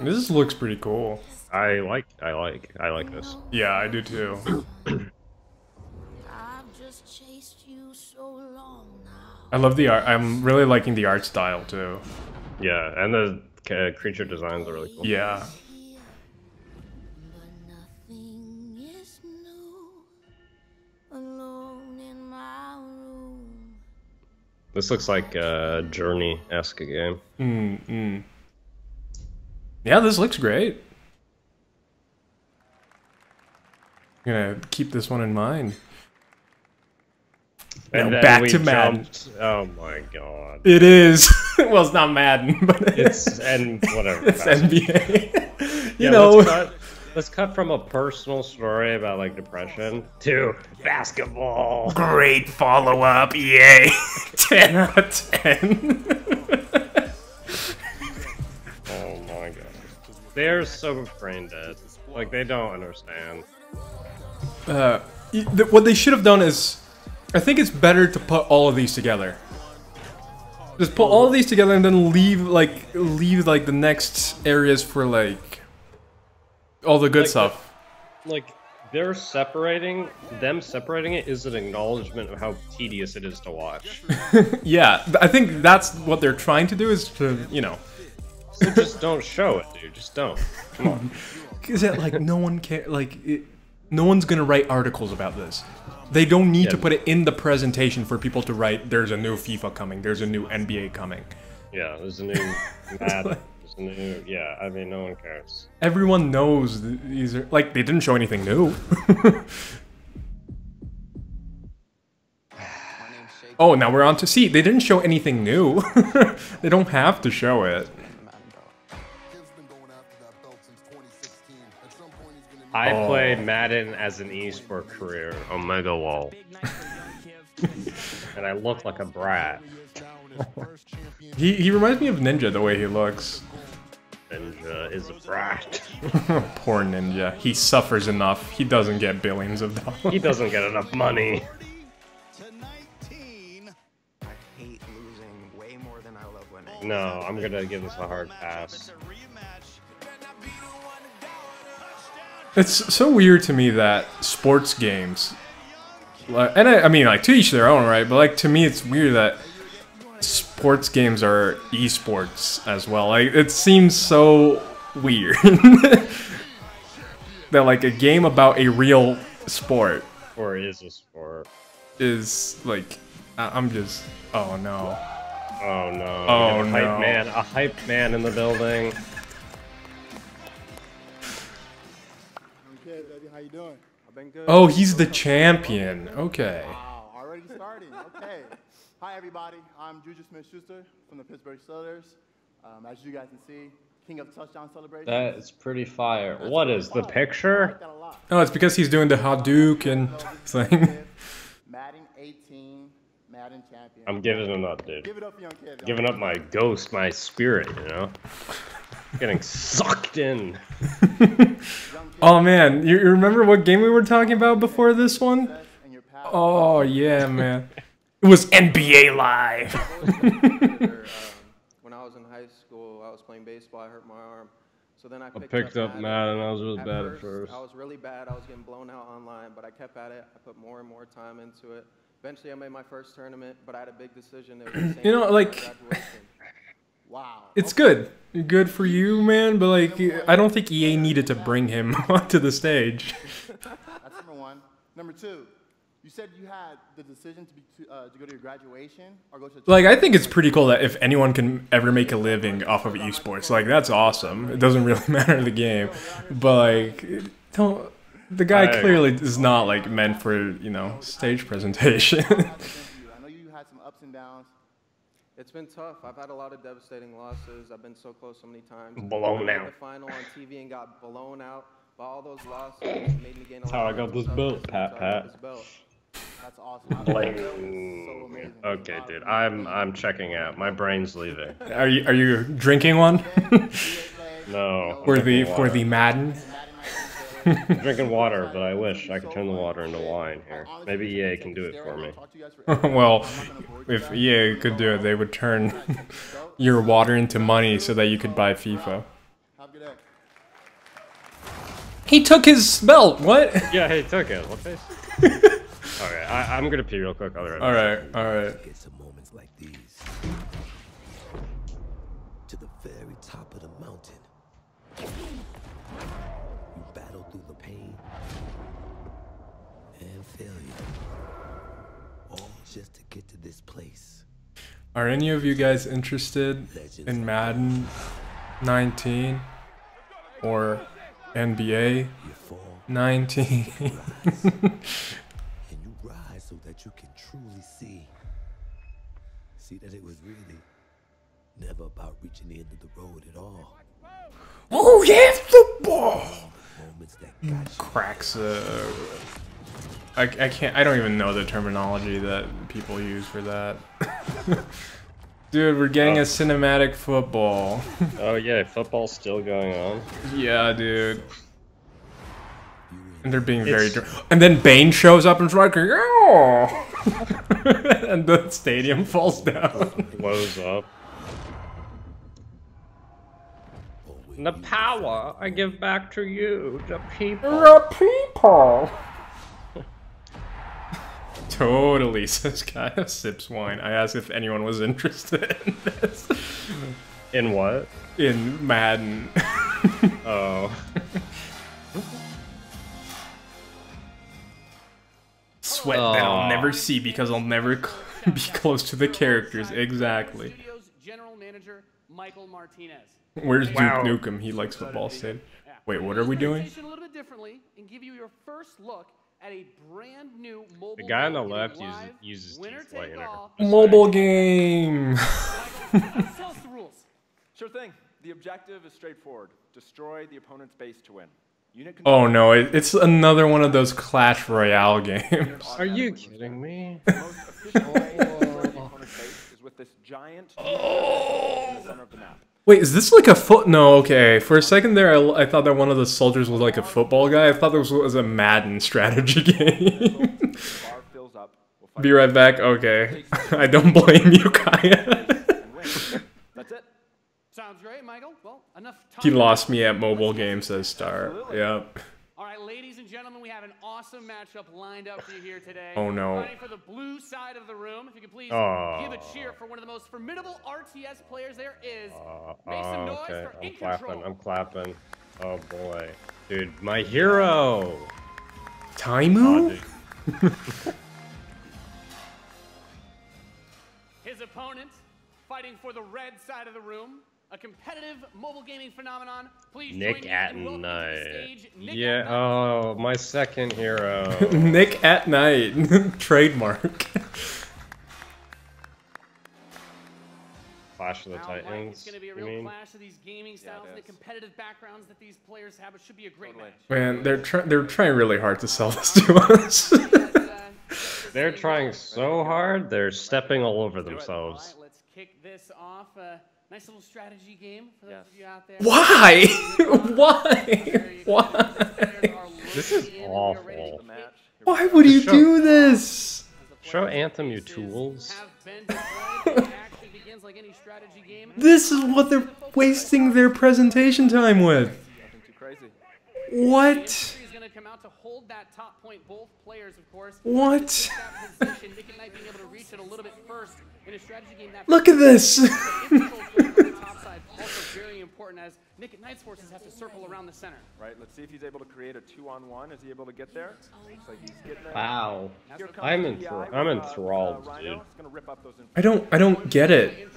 This looks pretty cool. I like, I like, I like this. Yeah, I do too. I've just chased you so long now. I love the art. I'm really liking the art style too. Yeah, and the uh, creature designs are really cool. Yeah. This looks like a Journey-esque game. Mm, mm. Yeah, this looks great. I'm gonna keep this one in mind. And Now then back we to Madden. jumped- Oh my god. It is. well, it's not Madden, but It's and whatever. it's NBA. you Yeah, know. let's cut, let's cut from a personal story about like depression to basketball. Great follow up, Yay. 10 out of 10. Oh my god. They're so brain dead. Like they don't understand. Uh, what they should have done is, I think it's better to put all of these together. Just put all of these together and then leave like leave like the next areas for like all the good Like stuff. Like they're separating them separating it is an acknowledgement of how tedious it is to watch. yeah, I think that's what they're trying to do is to you know, So just don't show it, dude. Just don't. Come on. because like no one care like it, no one's gonna write articles about this. They don't need to put it in the presentation for people to write. There's a new FIFA coming. There's a new NBA coming. Yeah, there's a new Mad. There's a new. Yeah, I mean, no one cares. Everyone knows these are like they didn't show anything new. oh, now we're on to see. They didn't show anything new. they don't have to show it. I Oh. played Madden as an esport career on Mega Wall, and I look like a brat. He he reminds me of Ninja the way he looks. Ninja is a brat. Poor Ninja. He suffers enough. He doesn't get billions of dollars. He doesn't get enough money. No, I'm gonna give this a hard pass. It's so weird to me that sports games, like, and I, I mean, like to each their own, right? But like to me, it's weird that sports games are esports as well. Like it seems so weird that like a game about a real sport Or is a sport. is like I- I'm just oh no. Oh no. Oh, we got a hype man, a hype man in the building. Okay, baby, how you doing? I've been good. Oh, he's the champion. Okay. Wow, already starting. Okay. Hi, everybody. I'm Juju Smith-Schuster from the Pittsburgh Steelers. Um, as you guys can see, king of touchdown Celebration. That is pretty fire. What is the picture? Oh, it's because he's doing the Hadouken thing. Madden 18, Madden champion. I'm giving it up, dude. Give it up young kid. Giving up my ghost, my spirit, you know? Getting sucked in. Oh man, you you remember what game we were talking about before this one? Oh yeah, man. It was NBA Live. Um, when I was in high school, I was playing baseball. I hurt my arm. So then I I picked, picked up Madden, I was really at bad at first. I was really bad. I was getting blown out online, but I kept at it. I put more and more time into it. Eventually, I made my first tournament, but I had a big decision. It was You know, year as my like- Wow. It's good. Good for you, man, but like I don't think EA needed to bring him onto the stage. That's number one. Number two, You said you had the decision to, be, to, uh, to go to your graduation or go to. Like I think it's pretty cool that if anyone can ever make a living off of esports, like that's awesome. It doesn't really matter the game, but like don't. The guy I- clearly is not like meant for you know stage presentation. I know you had some ups and downs. It's been tough. I've had a lot of devastating losses. I've been so close so many times. Blown out. the final on TV and got blown out. But all those losses made me gain a That's lot how I got this belt, toughness Pat, until I Pat. This belt. That's awesome. Bling. Okay, dude. I'm I'm checking out. My brain's leaving. are you are you drinking one No. For the drinking for the Madden? I'm drinking water, but I wish I could turn the water into wine here. Maybe EA can do it for me. well, if EA could do it, they would turn your water into money so that you could buy FIFA. He took his belt. What? Yeah, he took it. What face? Okay, I, I'm gonna pee real quick. I'll be right All back. right, all right. It's a moments like these. To the very top of the mountain. You battle through the pain and failure. All just to get to this place. Are any of you guys interested in Madden 19 or NBA 19? See that it was really never about reaching the end of the road at all. oh yeah, football! Moments that. Cracks. Uh, I, I can't. I don't even know the terminology that people use for that. Dude, we're getting a cinematic football. Oh yeah, football's still going on. yeah, dude. And they're being very. Dr- and then Bane shows up and is like, "Oh!" and the stadium falls down. Blows up. The power I give back to you, the people. The people. Totally, says Kaya sips wine. I asked if anyone was interested in this. In what? In Madden. oh. Sweat that I'll never see because I'll never be close to the characters. Exactly. Studios General Manager Michael Martinez. Where's Duke Nukem? He likes football, Sid. Wait, what are we doing? A little bit differently and give you your first look at a brand new mobile. The guy on the game left uses live, uses winner teeth all. Mobile game. Tell us the rules. Sure thing. The objective is straightforward. Destroy the opponent's base to win. Unit Oh no, it, it's another one of those Clash Royale games. Are you kidding me? is with this giant in the center of the map. Wait, is this like a foot? No, okay. For a second there, I, I thought that one of the soldiers was like a football guy. I thought this was a Madden strategy game. Be right back. Okay. I don't blame you, Kaya. That's it. Sounds great, Michael. Well, enough time. he lost me at mobile games, says Star. Yep. All right, ladies and gentlemen, we have an awesome matchup lined up for you here today. Oh, no. Fighting for the blue side of the room. If you could please Oh. give a cheer for one of the most formidable RTS players there is. Uh, Make some oh, noise okay, for I'm In clapping. Control. I'm clapping. Oh boy, dude, my hero. Taimu? His opponent, fighting for the red side of the room, a competitive mobile gaming phenomenon. Please join Nick me at in welcoming to the night. stage Nick Yeah. Oh, my second hero. Nick at night. Trademark. Clash of the Now, Mike, it's Titans. going to be a real mean? clash of these gaming styles and the competitive backgrounds that these players have. It should be a great match. Man, they're try- they're trying really hard to sell this to us. Uh, they're trying so hard. They're stepping all over themselves. Let's kick this off. A nice little strategy game for those of you out there. Why? Why? Why? This is awful. Why would you Show- do this? Show Anthem, your tools. actually begins like any strategy game. This is what they're wasting their presentation time with. Nothing too crazy. What? Is going to come out to hold that top point. Both players, of course. What? That position, Nick and Knight being able to reach it a little bit first in a strategy game. That Look at this. top side also very important as Nick at Knight's forces have to circle around the center. Right, let's see if he's able to create a two-on-one. Is he able to get there? Looks like he's getting there. Wow. I'm the I'm uh, enthralled, uh, dude. It's gonna rip up those I don't I don't get it.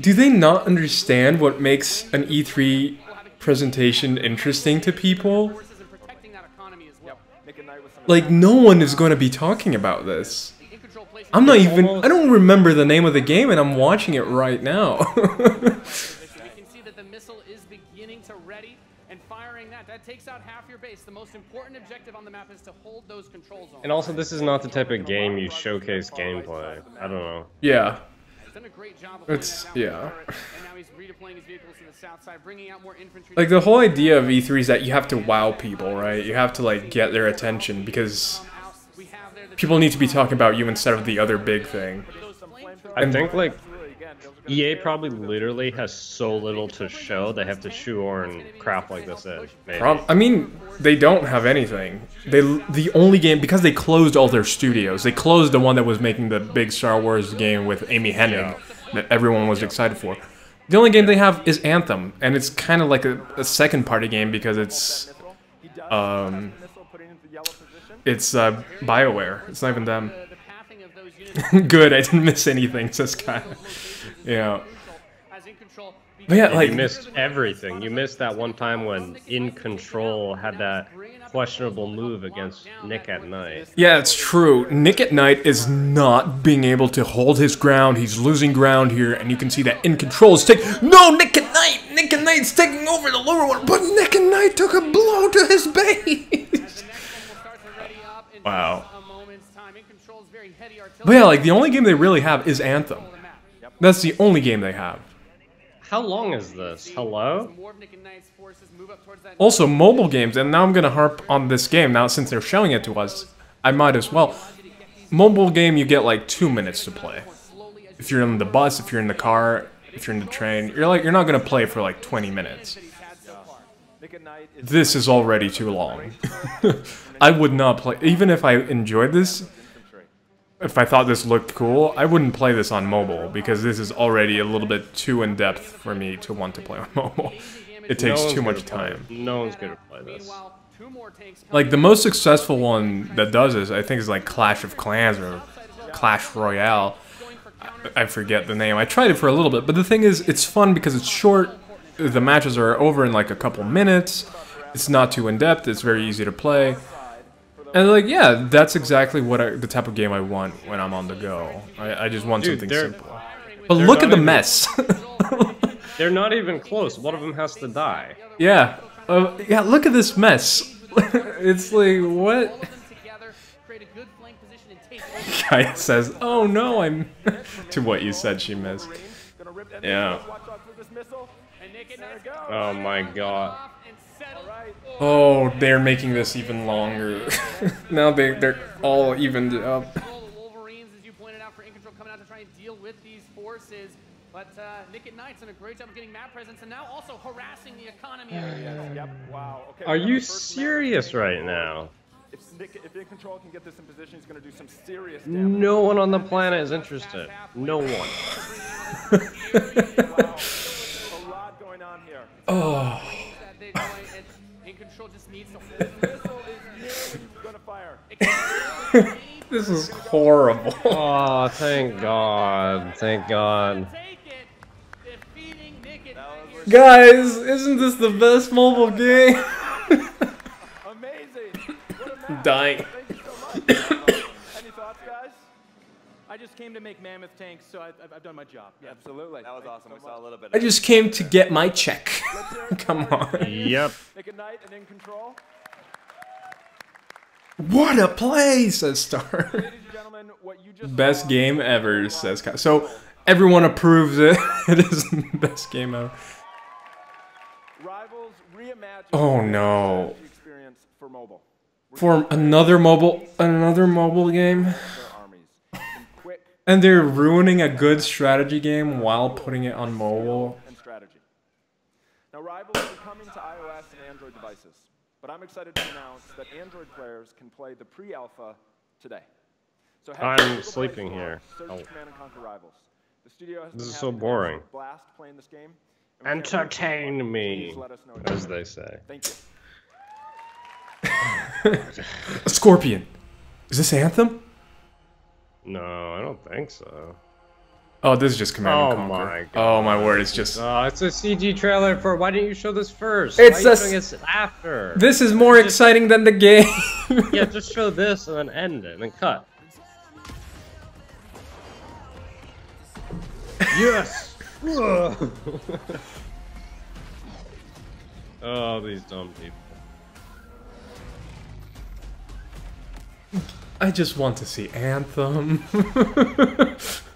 Do they not understand what makes an E3 presentation interesting to people? Nick and Knight with some Like no one is going to be talking about this. I'm not even I don't remember the name of the game and I'm watching it right now. we can see that the missile is beginning to ready and firing that. That takes out half your base. The most important objective on the map is to hold those control zones. And also, this is not the type of game you showcase gameplay. I don't know. yeah. He's done a great job of It's that yeah. with the turret, And now he's redeploying his vehicles to the south side, bringing out more infantry. Like the whole idea of E3 is that you have to wow people, right? You have to like get their attention because people need to be talking about you instead of the other big thing. I think like EA probably literally has so little to show they have to shoehorn crap like this in. Prob- I mean, they don't have anything. They the only game because they closed all their studios. They closed the one that was making the big Star Wars game with Amy Hennig that everyone was excited for. The only game they have is Anthem, and it's kind of like a, a second party game because it's um it's uh, Bioware. It's not even them. Good, I didn't miss anything, says Kyle. Yeah. But yeah, And like you missed everything. You missed that one time when iNcontroL had that questionable move against Nick at Night. Yeah, it's true. Nick at Night is not being able to hold his ground. He's losing ground here, and you can see that iNcontroL is taking. No, Nick at Night! Nick at Night's taking over the lower one, but Nick at Night took a blow to his base. Wow. But yeah, like the only game they really have is Anthem. That's the only game they have. How long is this? Hello? Also, mobile games, and now I'm gonna harp on this game now since they're showing it to us. I might as well. Mobile game, you get like two minutes to play. If you're in the bus, if you're in the car, if you're in the train, you're like you're not gonna play for like 20 minutes. This is already too long. I would not play, even if I enjoyed this. If I thought this looked cool, I wouldn't play this on mobile because this is already a little bit too in depth for me to want to play on mobile. It takes No too much time. No one's gonna play this. Like the most successful one that does this, I think, is like Clash of Clans or Clash Royale. I I forget the name. I tried it for a little bit, but the thing is, it's fun because it's short. The matches are over in like a couple minutes. It's not too in depth. It's very easy to play. And like, yeah, that's exactly what I, the type of game I want when I'm on the go. I, I just want Dude, something simple. But look at the even- mess. They're not even close. One of them has to die. yeah, uh, yeah. Look at this mess. it's like what? Guy says, "Oh no, I'm." to what you said, she missed. Yeah. Oh my god. Oh, they're making this even longer. now they they're all evened up. Wolverines, as you pointed out, for iNcontroL coming out to try and deal with these forces. But uh, Nick at Night's done a great job of getting map presence and now also harassing the economy. of Yep. Wow. Okay. Are you serious right now? If Nick, if iNcontroL can get this in position, he's going to do some serious damage. No one on the planet is interested. No one. A lot going on here. Oh. This is horrible. Oh, thank God. Thank God. Guys, isn't this the best mobile game? Amazing. Dying. Any thoughts, guys? I just came to make mammoth tanks, so I, I've, I've done my job. Yeah. Absolutely. That was awesome. We saw a little bit. I just came to get my check. Come on. Yep. Nick at Night and iNcontroL. What a play, says Star. Ladies and gentlemen, what you just Best game ever, says Kyle. So everyone approves it. it is the best game ever. Rivals Oh, no. experience for mobile. For another mobile, another mobile game, and they're ruining a good strategy game while putting it on mobile. strategy. Now, Rivals will be coming to iOS and Android devices, but I'm excited to announce that Android players can play the pre-alpha today. So I'm sleeping here. Search Oh. Command and Conquer Rivals. The studio has This is so boring. blast playing this game. and we can't wait to play Entertain me, Please let us know as they say. Thank you. A scorpion. Is this Anthem? No, I don't think so. Oh, this is just Command oh and Conquer. my god. Oh my word, it's just. Oh, it's a CG trailer for. Why didn't you show this first? It's Why a this after? This is more exciting than the game. yeah, just show this and then end it and then cut. Yes. oh, these dumb people. I just want to see Anthem.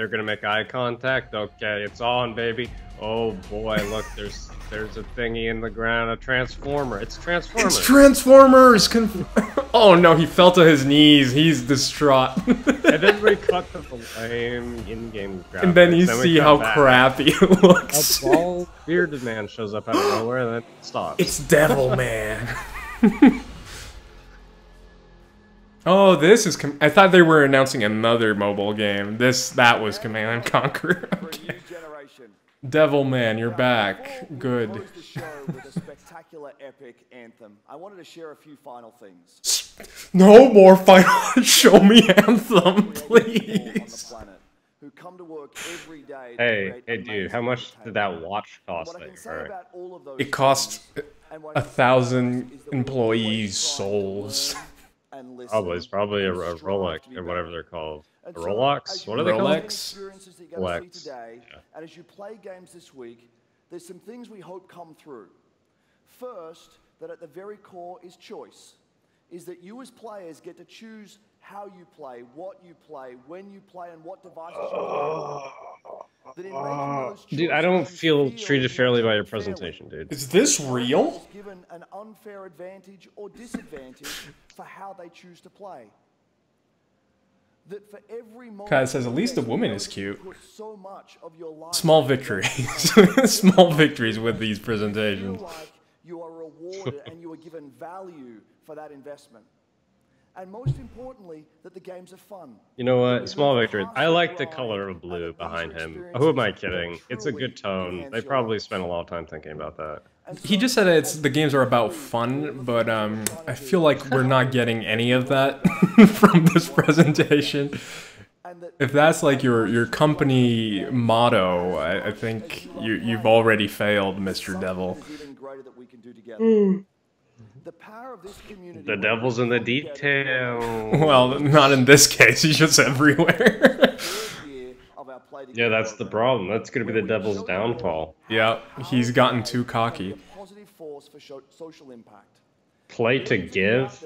They're gonna make eye contact. Okay, it's on, baby. Oh boy, look, there's there's a thingy in the ground, a transformer. It's Transformers. it's Transformers. Oh no, he fell to his knees. He's distraught. and then we cut to the lame in-game graphics. and then you we see how back. crappy it looks. A bald bearded man shows up out of nowhere and then stops. It's Devil Man. oh, this is. Com- I thought they were announcing another mobile game. This that was Command and Conquer. okay. Devil Man, you're back. Good. Show with a spectacular epic anthem. I wanted to share a few final things. No more final. Show me Anthem, please. Who come to work every day to Hey, hey, dude, how much did that watch cost that you're wearing? It cost a thousand employees' souls. Probably, it's probably a, a Rolex or whatever they're called. A Rolex? What are they called? experiences that you're going to see Rolex. today, and as you play games this week, there's some things we hope come through. First, that at the very core is choice, is that you as players get to choose how you play, what you play, when you play, and what devices you play. That in making Dude, I don't feel treated fairly by your presentation, dude. Is this real? is given an unfair advantage or disadvantage for how they choose to play. That for every moment Guy says, "At least the you woman is cute." so much of your life Small victories. Small victories with these presentations. you are rewarded and you are given value for that investment. And most importantly, that the games are fun. You know what? Small victory. I like the color of blue behind him. Who am I kidding? It's a good tone. They probably spent a lot of time thinking about that. He just said it's the games are about fun, but um, I feel like we're not getting any of that from this presentation. If that's like your your company motto, I, I think you you've already failed, Mr. Devil. Even The power of this community. The devil's in the detail. Well, not in this case. He's just everywhere. Yeah, that's the problem. That's gonna be the devil's downfall. yeah, he's gotten too cocky. Positive force for sho- social impact. Play to give.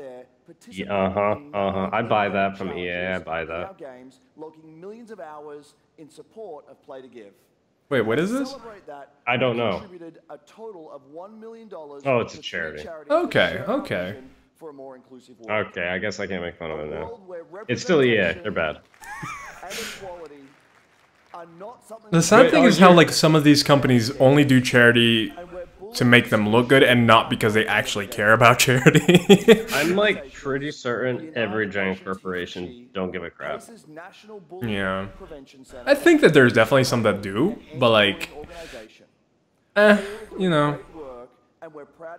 Yeah, uh huh. Uh huh. I buy that from EA. I buy Our that. games logging millions of hours in support of Play to Give. Wait, what is this? I don't know. A total of one million dollars. Oh, it's a charity. Okay, okay. For a more inclusive world. Okay, I guess I can't make fun of it now. It's still EA. They're bad. and equality are not something. The sad Wait, thing are is how like some of these companies only do charity to make them look good and not because they actually care about charity. I'm like pretty certain every giant corporation don't give a crap. yeah. I think that there's definitely some that do, but like eh, you know.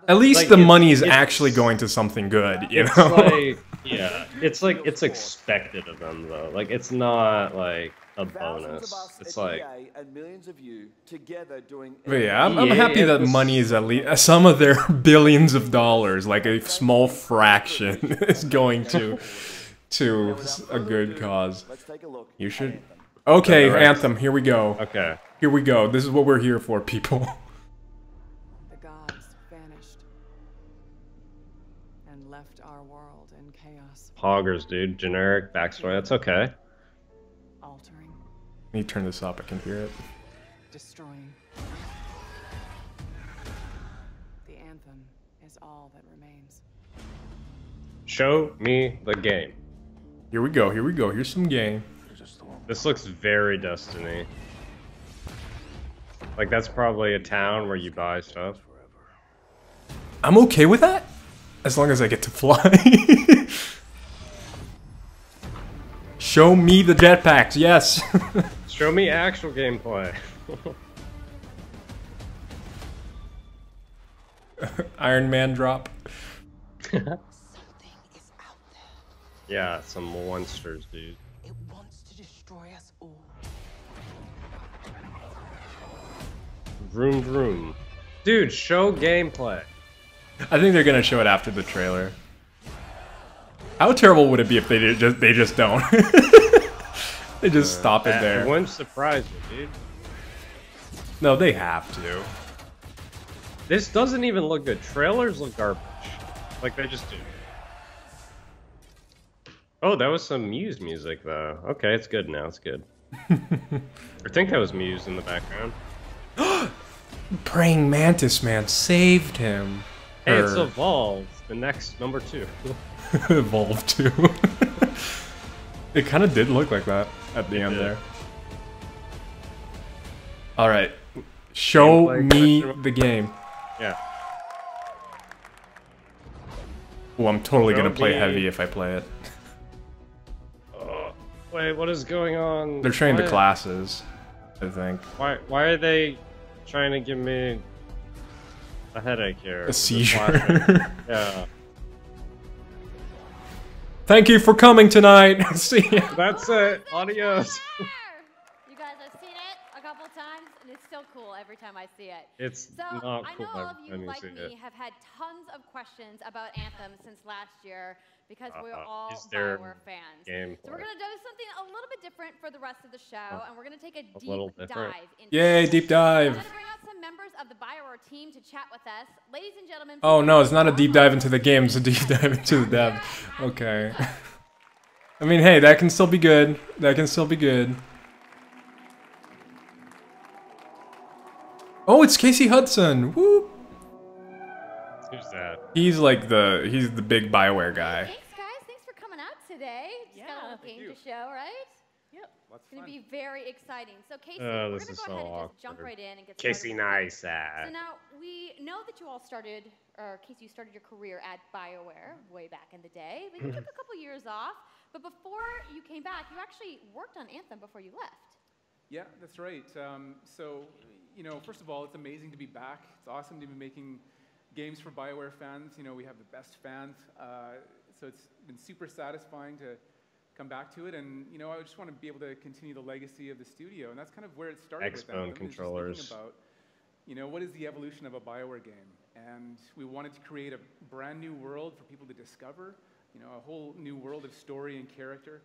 At least Like, the money is actually going to something good, you know. like yeah, it's like it's expected of them though. Like it's not like a bonus. It's like EA and millions of you together doing. But yeah, I'm, I'm EA happy that was- money is at least some of their billions of dollars, like a small fraction, is going to to a good cause. You should. Okay, Right. Anthem. Here we go. Okay. Here we go. This is what we're here for, people. The gods vanished and left our world in chaos, Poggers, dude. Generic backstory. That's okay. Altering, Let me turn this up. I can hear it. destroying. The anthem is all that remains. Show me the game. Here we go. Here we go. Here's some game. This looks very Destiny. Like that's probably a town where you buy stuff. I'm okay with that, as long as I get to fly. Show me the jetpacks. Yes. Show me actual gameplay. Iron Man drop. yeah, some monsters, dude. It wants to destroy us all. Vroom vroom. Dude, show gameplay. I think they're gonna show it after the trailer. How terrible would it be if they just they just don't? they just stop it That there. wouldn't surprise me, dude. No, they have to. This doesn't even look good. Trailers look garbage. Like they just do. Oh, that was some Muse music though. Okay, it's good now. It's good. I think that was Muse in the background. Praying Mantis man saved him. Hey, it's Or- Evolve, the next number two. Evolve too. it kind of did look like that at the end there. All right, show me the game. Yeah. Oh, I'm totally Show gonna play me- heavy if I play it. Oh, wait, what is going on? They're showing the classes, I think. Why? Why are they trying to give me a headache here? A seizure. yeah. Thank you for coming tonight. See ya. That's it. Adios. You guys, I've seen it a couple times, and it's still cool every time I see it. It's so not I know all of you, like me, it. have had tons of questions about Anthem since last year because we're Uh, all Bioware fans. So we're gonna do something a little bit different for the rest of the show, and we're gonna take a, A deep dive into. Yay, deep dive. I'm gonna bring out some members of the Bioware team to chat with us, ladies and gentlemen. Oh no, it's not a deep dive into the game, it's a deep dive into the dev. Okay. I mean, hey, that can still be good. That can still be good. Oh, it's Casey Hudson. Whoop. Who's that? He's like the he's the big Bioware guy. Thanks, guys. Thanks for coming out today. Just got a little game to show, right? Yep. It's gonna be very exciting. So, Casey, Oh, we're gonna is go ahead so and just jump right in and get Casey started. Nice. ah. So now we know that you all started, or Casey, you started your career at BioWare way back in the day, but you took a couple years off. But before you came back, you actually worked on Anthem before you left. Yeah, that's right. Um, so, you know, first of all, it's amazing to be back. It's awesome to be making games for Bioware fans. You know, we have the best fans. Uh, so it's been super satisfying to come back to it. And, you know, I just want to be able to continue the legacy of the studio. And that's kind of where it started with X-Bone controllers. about, you know, what is the evolution of a Bioware game? And we wanted to create a brand new world for people to discover, you know, a whole new world of story and character.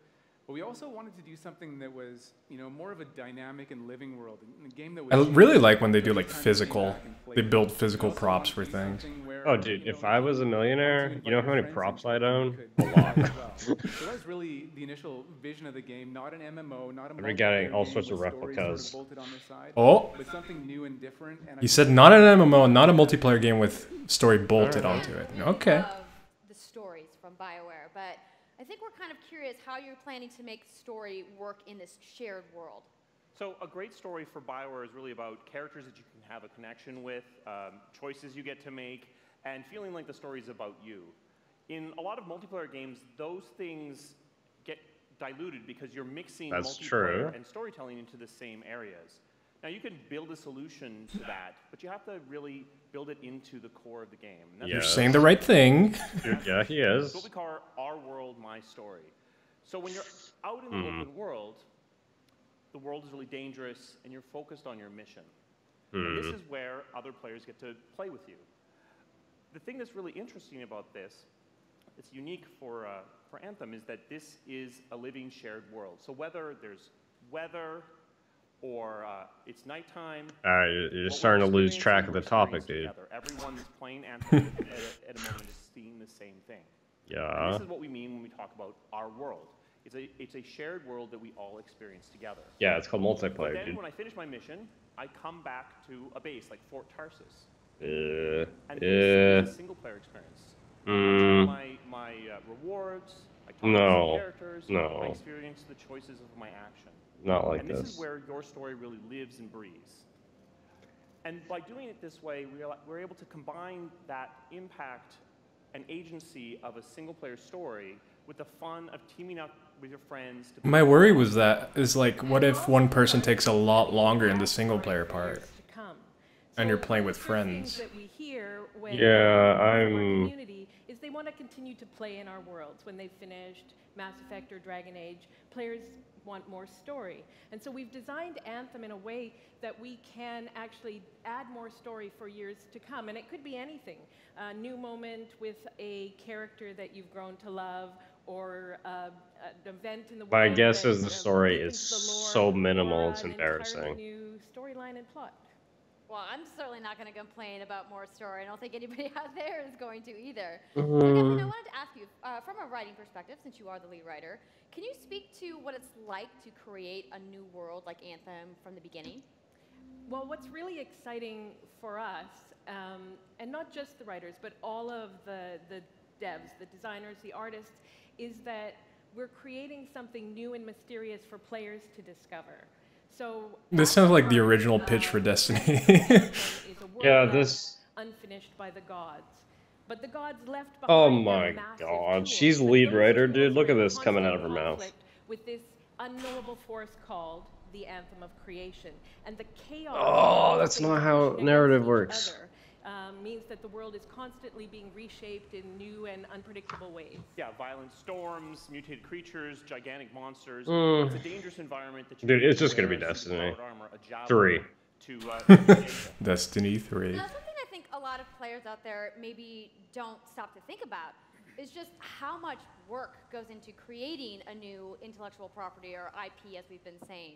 But we also wanted to do something that was, you know, more of a dynamic and living world, a game that. I really like when they do like time you came physical. back and played They build physical props for things. Oh, dude, if I was a millionaire, you know how many props I'd own? A lot. play. So that was really the initial vision of the game, not an MMO, not a I'd be getting all sorts of with stories sort replicas. bolted on the side, Oh. but something new and different. And I He said not an MMO, not a multiplayer game with story bolted Alright. onto it. Okay. the stories from BioWare, but I think we're kind of curious how you're planning to make story work in this shared world. So a great story for Bioware is really about characters that you can have a connection with, um, choices you get to make, and feeling like the story is about you. In a lot of multiplayer games, those things get diluted because you're mixing That's multiplayer true. and storytelling into the same areas. Now you can build a solution to that, but you have to really build it into the core of the game. You're saying the right thing. Yeah, he is. what we call our, our world, my story. So when you're out in the Mhm. open world, the world is really dangerous and you're focused on your mission. And this Hmm. is where other players get to play with you. The thing that's really interesting about this, it's unique for, uh, for Anthem, is that this is a living shared world. So whether there's weather or uh, it's nighttime, Alright, you're, you're starting to lose track of the topic, dude. together. Everyone that's playing Anthem at, a, at a moment is seeing the same thing. And Yeah. this is what we mean when we talk about our world. It's a, it's a shared world that we all experience together. Yeah, it's called But multiplayer, then dude. when I finish my mission, I come back to a base like Fort Tarsis. Uh, And uh, is a single player experience. mm, My, my uh, rewards, I talk to No, some characters, no. I experience the choices of my action. Not like and this. this. is where your story really lives and breathes. And by doing it this way, we're, we're able to combine that impact and agency of a single player story with the fun of teaming up with your friends to My worry was that is like, what if one person takes a lot longer in the single player part, and you're playing with friends? that we hear when Yeah, from our I'm- community is they want to continue to play in our worlds when they've finished Mass Effect or Dragon Age. Players want more story, and so we've designed Anthem in a way that we can actually add more story for years to come, and it could be anything: a new moment with a character that you've grown to love. Or uh, an event in the world. My guess is the story is the so minimal, it's embarrassing. New storyline and plot. Well, I'm certainly not going to complain about more story. I don't think anybody out there is going to either. Mhm. So, Catherine, I wanted to ask you, uh, from a writing perspective, since you are the lead writer, can you speak to what it's like to create a new world like Anthem from the beginning? Well, what's really exciting for us, um, and not just the writers, but all of the, the devs, the designers, the artists, is that we're creating something new and mysterious for players to discover. So This sounds like the original pitch for Destiny. is a world Yeah, this- unfinished by the gods. But the gods left Oh my god, she's lead writer, dude. Look at this coming out of her mouth. With this unknowable force called the Anthem of Creation. And the chaos Oh, that's not how narrative against each works. Other, um, means that the world is constantly being reshaped in new and unpredictable ways. Yeah, violent storms, mutated creatures, gigantic monsters. Mm. It's a dangerous environment that you Dude, it's just gonna be Destiny. armor, javelin Three. To, uh. Destiny 3. Now, something I think a lot of players out there maybe don't stop to think about is just how much work goes into creating a new intellectual property or IP, as we've been saying.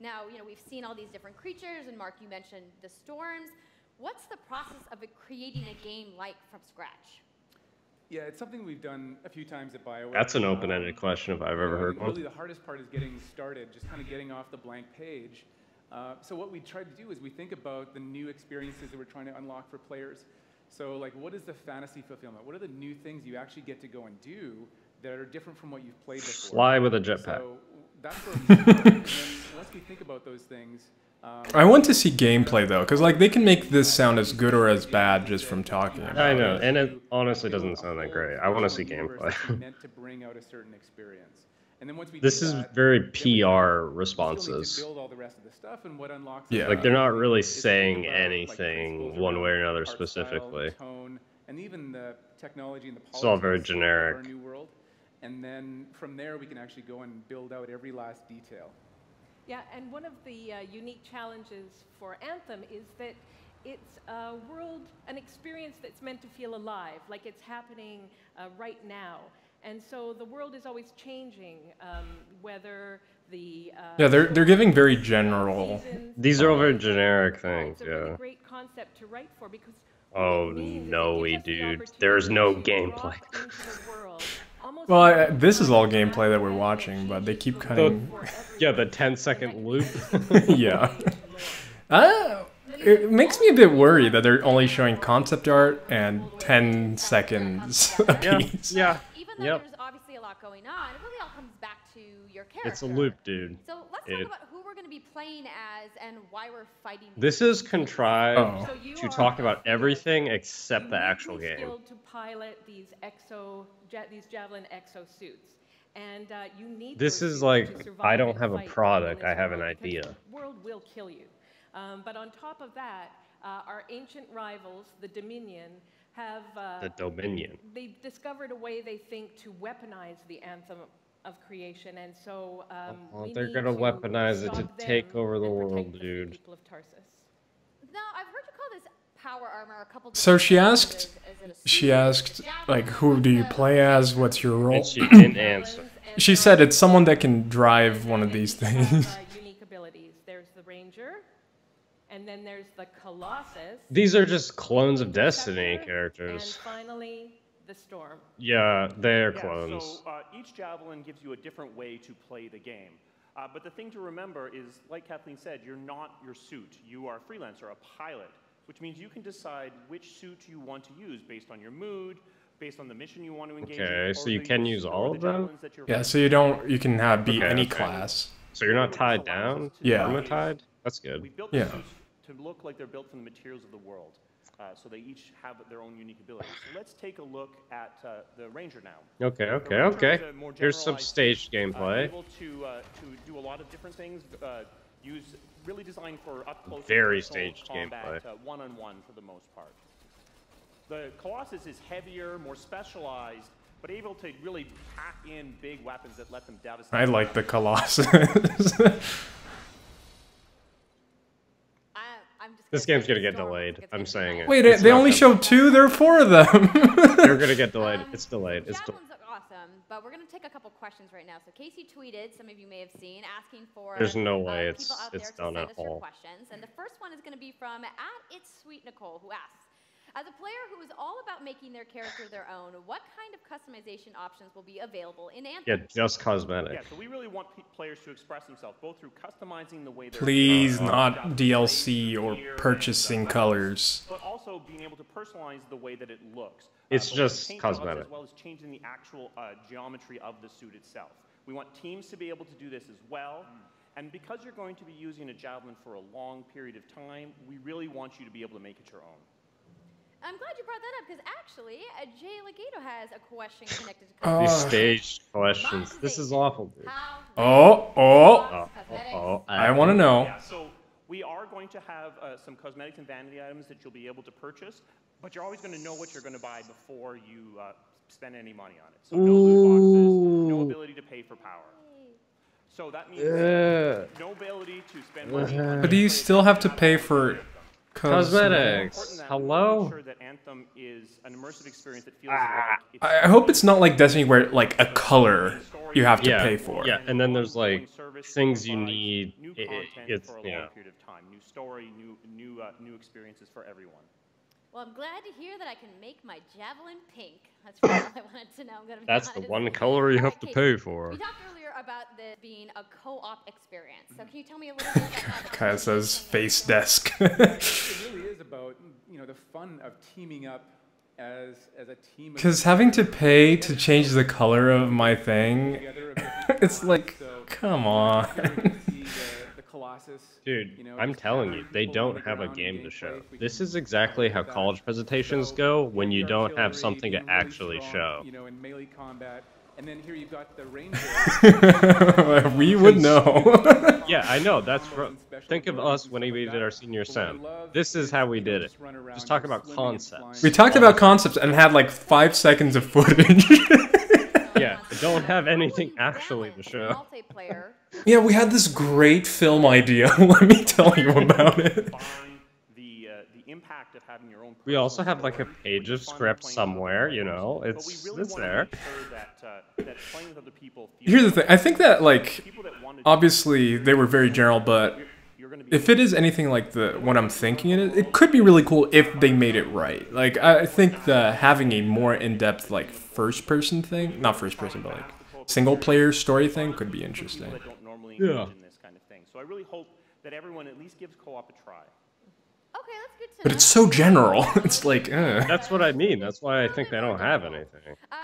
Now, you know, we've seen all these different creatures, and Mark, you mentioned the storms. What's the process of creating a game like from scratch? Yeah, it's something we've done a few times at BioWare. That's an open-ended question if I've ever you know, heard Really, the hardest part is getting started, just kind of getting off the blank page. Uh, so what we try to do is we think about the new experiences that we're trying to unlock for players. So like, what is the fantasy fulfillment? What are the new things you actually get to go and do that are different from what you've played before? Fly with a jetpack. So that's where we start. and once we think about those things, I want to see gameplay though, because like they can make this sound as good or as bad just from talking. About I know, it. and it honestly doesn't sound that great. I want to see gameplay. meant to bring out a certain experience. And then once we This is very then we still need PR responses. build all the rest of the stuff, and what unlocks Yeah. Like they're not really saying anything one way or another specifically. tone, and even the technology and the It's all very generic. new world. And then from there, we can actually go and build out every last detail. Yeah, and one of the uh, unique challenges for Anthem is that it's a world, an experience that's meant to feel alive, like it's happening uh, right now. And so the world is always changing, um, whether the uh, Yeah, they're they're giving very general. These are all very generic things, it's a really yeah. great concept to write for because Oh no, we dude. There's no gameplay. Well, I, this is all gameplay that we're watching, but they keep cutting. Yeah, the 10 second loop. yeah. Uh, it makes me a bit worried that they're only showing concept art and 10 seconds a piece. yeah. Even though Yep. there's obviously a lot going on, it really all comes back to your character. It's a loop, dude. So let's It- talk about who we're going to be playing as and why we're fighting. This is contrived Oh. So to talk about everything except the actual uniquely game. skilled to pilot these exo, ja- these javelin exo suits, and uh, you need. This is like, I don't have a product, I have an idea. The world will kill you. Um, but on top of that, uh, our ancient rivals, the Dominion, have. Uh, The Dominion. They've discovered a way they think to weaponize the anthem of creation, and so um, Well, we they're need gonna to weaponize it to take over the world, protect the free dude. of Tarsis. Now, I've heard you call this power armor a couple. So she asked, times. Is it a she asked, like, who do you play as? What's your role? And she didn't answer. She said it's someone that can drive one of these things. uh, unique abilities. There's the Ranger, and then there's the Colossus. These are just clones of Destiny and characters. finally the Storm. Yeah, they're Yeah, clones. So uh, each javelin gives you a different way to play the game. Uh, but the thing to remember is, like Kathleen said, you're not your suit. You are a freelancer, a pilot, which means you can decide which suit you want to use based on your mood, based on the mission you want to engage in. Okay, or so you can use- use or all the of them? javelins that you're Yeah, so you don't, you can have be Okay, any okay. class. So you're not tied down? Yeah. I'm tied? That's We good. built Yeah. suits to look like they're built from the materials of the world. Uh, so they each have their own unique abilities. So let's take a look at uh, the ranger now. Okay, okay, okay. is Here's some generalized, staged uh, gameplay. able to uh, to do a lot of different things. Uh, use really designed for up close. Very staged combat, gameplay. Uh, one on one for the most part. The Colossus is heavier, more specialized, but able to really pack in big weapons that let them devastate. I like the Colossus. This game's gonna get delayed. I'm saying it. Wait, It's they only gonna- showed two? There are four of them. You're gonna get delayed. It's delayed. It's delayed. Javelins awesome, but we're going to take a couple questions right now. So Casey tweeted, some of you may have seen, asking for There's no uh, way it's- people out it's there to done at all. questions. And the first one is going to be from at It's Sweet Nicole, who asks, as a player who is all about making their character their own, what kind of customization options will be available in Anthem? Yeah, just cosmetic. Yeah, so we really want pe- players to express themselves both through customizing the way they're Please, uh, not uh, DLC or purchasing colors. but also being able to personalize the way that it looks. It's both just cosmetic. As well as changing the actual uh, geometry of the suit itself. We want teams to be able to do this as well. And because you're going to be using a javelin for a long period of time, we really want you to be able to make it your own. I'm glad you brought that up because actually, uh, Jay Legato has a question connected to Oh. These staged questions. This is awful, dude. Oh, oh. Oh, oh, oh. I want to know. Yeah, so we are going to have uh, some cosmetics and vanity items that you'll be able to purchase, but you're always going to know what you're going to buy before you uh, spend any money on it. So no loot boxes, no ability to pay for power. So that means Yeah. no ability to spend money on But do you still have to pay for Cosmetics. Hello? Ensure that Anthem is an immersive experience that feels Ah. like I I hope it's not like Destiny where like a color you have to yeah, pay for. Yeah, and then there's like things you need. new i- i- It's for a yeah. long period of time, new story, new new uh, new experiences for everyone. Well, I'm glad to hear that I can make my javelin pink. That's really all I wanted to know. I'm gonna That's the one color you have to pay for. We talked earlier about this being a co-op experience. So can you tell me a little bit about how the Kind of says face desk. it really is about you know the fun of teaming up as as a team. Because having to pay to change the color of my thing, it's like, come on. The Colossus. Dude, you know, I'm telling you, they don't have a game to show. we This is exactly how college presentations go when you don't have something to really actually strong, show. You know, in melee combat, and then here you've got the ranger. we would know. yeah, I know. That's fr- think of us when we did our senior sem. This is how we did it. Just talk about concepts. we talked about concepts and had like five seconds of footage. Yeah, don't have anything actually to show. yeah, we had this great film idea. Let me tell you about it. The uh, the impact of having your own. We also have like a page of script somewhere, you know. It's it's there. that, uh, that playing with other people Here's the thing. I think that like obviously they were very general, but if it is anything like the what I'm thinking it is, it could be really cool if they made it right. Like I think the having a more in-depth like first person thing, not first person, but like single player story thing could be interesting. that don't normally Yeah. engage in this kind of thing. So I really hope that everyone at least gives co-op a try. Okay, that's good to But it's so general. It's like, uh. That's what I mean. That's why I think they don't have anything. Um,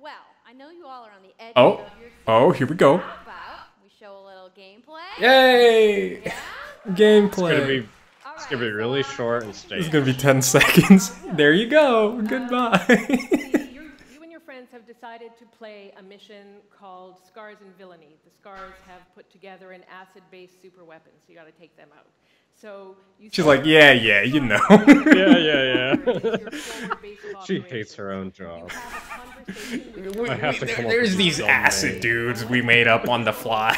well, I know you all are on the edge Oh, of your oh, here we go. How about we show a little gameplay? Yay! It's gonna be it's gonna be really short and straight. It's gonna be 10 seconds. There you go. Uh, Goodbye. you and your friends have decided to play a mission called Scars and Villainy. The Scars have put together an acid-based super weapon, so you got to take them out. So you She's like, yeah, yeah, you know. yeah, yeah, yeah. she hates her own job. I have to come There's these acid dudes we made up on the fly.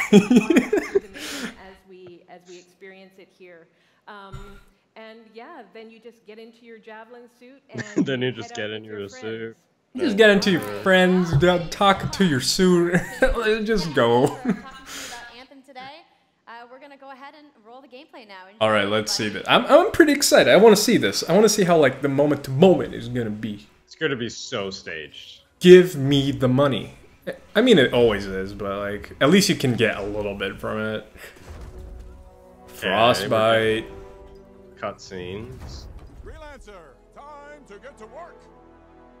As we experience it here. Um, and yeah, then you just get into your javelin suit and then you just get with in your your friends. suit. Just get into your friends, d- talk to your suit. and Just go. Anthem today. Uh, we're gonna go ahead and roll the gameplay now. All right, let's see this. I'm, I'm pretty excited. I want to see this. I want to see how like the moment to moment is gonna be. It's gonna be so staged. Give me the money. I mean, it always is, but like at least you can get a little bit from it. Frostbite. Cutscenes. Freelancer, time to get to work.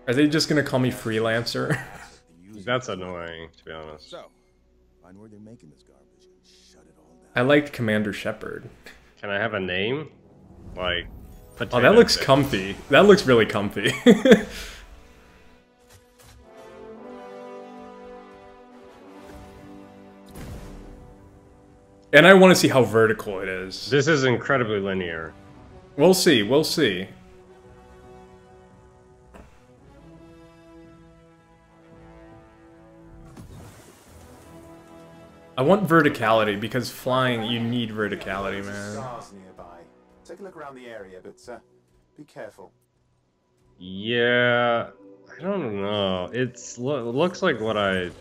Are they just gonna call me freelancer? That's annoying, to be honest. So, find where they're making this garbage and shut it all down. I liked Commander Shepard. Can I have a name? Like Oh, that looks chip. comfy. That looks really comfy. and I want to see how vertical it is. This is incredibly linear. We'll see. We'll see. I want verticality because flying, you need verticality, man. Stars nearby. Take a look around the area, but uh, be careful. Yeah, I don't know. It's lo looks like what I.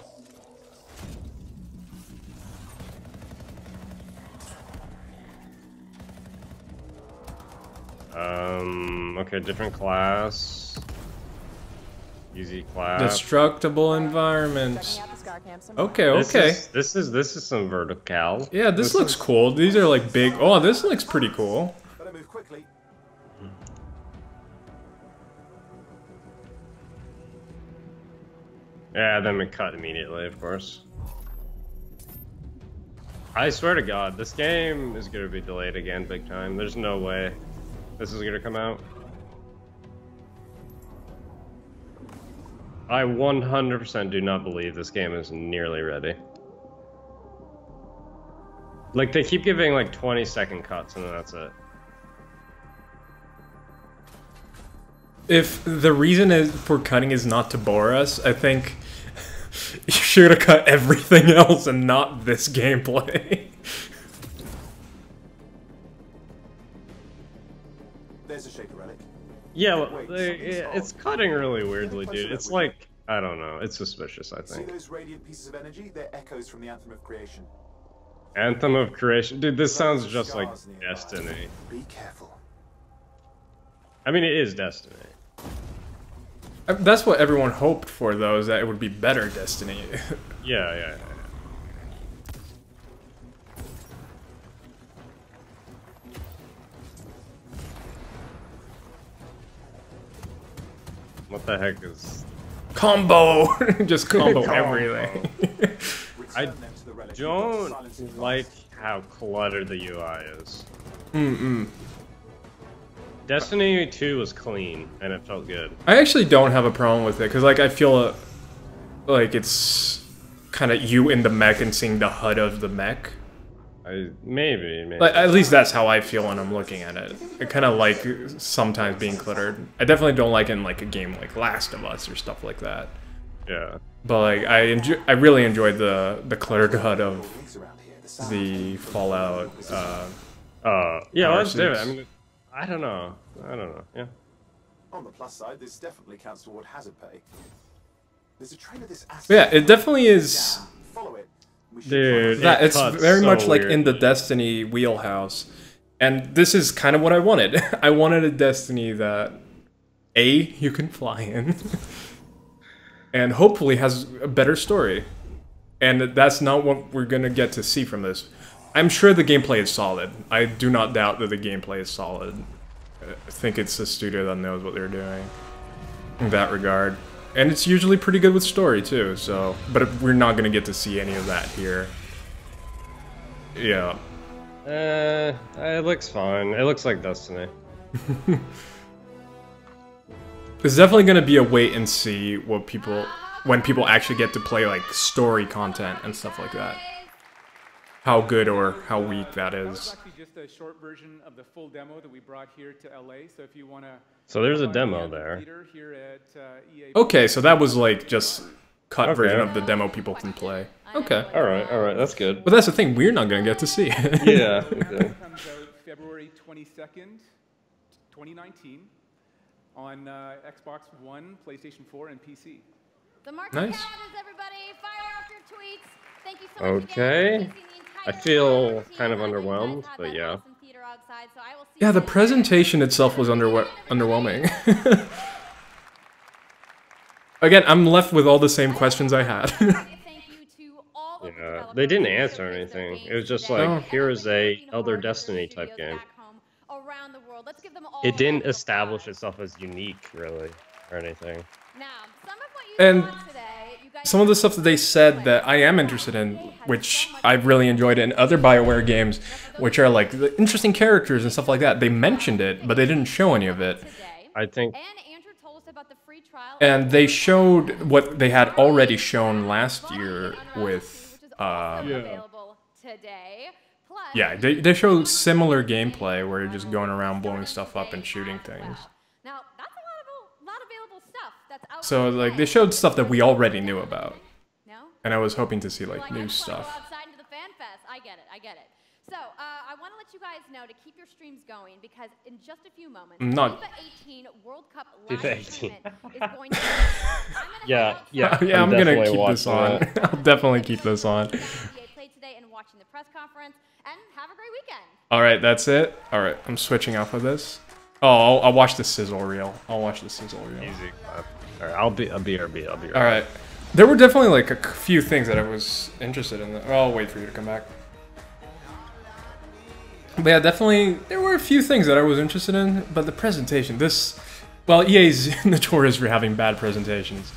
Um. Okay, different class. Easy class. Destructible environments. Okay, This okay. is- This is this is some vertical. Yeah, this, looks cool. These are like big. Oh, this looks pretty cool. Better move quickly. Yeah, then we cut immediately, of course. I swear to God, this game is gonna be delayed again, big time. There's no way this is gonna come out. I 100% do not believe this game is nearly ready. Like, they keep giving like 20 second cuts and then that's it. If the reason is for cutting is not to bore us, I think you should have cut everything else and not this gameplay. Yeah, well, Wait, they, something's it's cutting really weirdly, dude. It's would like, I don't know, it's suspicious, I See think. those radiant pieces of energy? They're echoes from the Anthem of Creation. Anthem of Creation. Dude, this sounds just like nearby. Destiny. Be careful. I mean, it is Destiny. That's what everyone hoped for, though, is that it would be better Destiny. Yeah, yeah, What the heck is... combo! Just combo Combo. everything. I don't like how cluttered the UI is. Mm-mm. Destiny 2 was clean, and it felt good. I actually don't have a problem with it, because, like, I feel uh, like it's kind of you in the mech and seeing the HUD of the mech. I, maybe, maybe. Like, at least that's how I feel when I'm looking at it. I kind of like sometimes being cluttered. I definitely don't like it in like a game like Last of Us or stuff like that. Yeah. But like I enjoy, I really enjoyed the the cluttered HUD of the Fallout. Uh, uh, yeah, power let's do it. I mean, I don't know. I don't know. Yeah. On the plus side, this definitely counts toward hazard pay. There's a train of this acid. yeah, it definitely is. Follow it. We should Dude, That it it's very so much like in the. Destiny wheelhouse, and this is kind of what I wanted. I wanted a Destiny that a you can fly in, and hopefully has a better story. And that's not what we're gonna get to see from this. I'm sure the gameplay is solid. I do not doubt that the gameplay is solid. I think it's the studio that knows what they're doing in that regard. And it's usually pretty good with story too, so but we're not gonna get to see any of that here. Yeah. Uh, it looks fine. It looks like Destiny. It's definitely gonna be a wait and see what people when people actually get to play like story content and stuff like that. How good or how weak that That was actually just a short version of the full demo that we brought here to LA. So if you want to. So there's a demo there. Here at, uh, EA Okay, so that was like just cut Okay. version of the demo people can play. Okay. All right, all right, that's good. But that's the thing, we're not gonna get to see. it. Yeah. It comes out February 22nd, 2019, on uh, Xbox One, PlayStation 4, and PC. The market Nice. calendars, everybody. Fire off your tweets. Thank you so much. Okay. I feel kind of underwhelmed, but yeah. Awesome theater outside, so I will see Yeah, the guys presentation itself was underwe- underwhelming. Again, I'm left with all the same questions I had. Yeah, they didn't answer anything. It was just like, Oh. here is a Elder Destiny type game. around the world. Let's give them all It didn't establish itself as unique, really, or anything. Now, some of what you and saw today, you guys some of the stuff that they said that I am interested in, which I've really enjoyed in other BioWare games, which are like the interesting characters and stuff like that. They mentioned it, but they didn't show any of it. I think And they showed what they had already shown last year with. Uh, today. yeah, they, they showed similar gameplay where you're just going around blowing stuff up and shooting things. Now, that's a lot of lot available stuff that's out So like they showed stuff that we already knew about. And I was hoping to see like new stuff. outside into the fan fest. I get it. I get it. So, uh, I want to let you guys know to keep your streams going because in just a few moments, not- FIFA 18 World Cup live tournament is going to Yeah, yeah. yeah, I'm, gonna definitely keep this on. watching that. I'll definitely keep this on. NBA played today and watching the press conference. And have a great weekend. All right, that's it. All right, I'm switching off of this. Oh, I'll, I'll watch the sizzle reel. I'll watch the sizzle reel. Easy. All right, I'll be I'll be RB. I'll be. All right. There were definitely like a few things that I was interested in. I'll wait for you to come back. But yeah, definitely there were a few things that I was interested in, but the presentation, this, well, EA's notorious for having bad presentations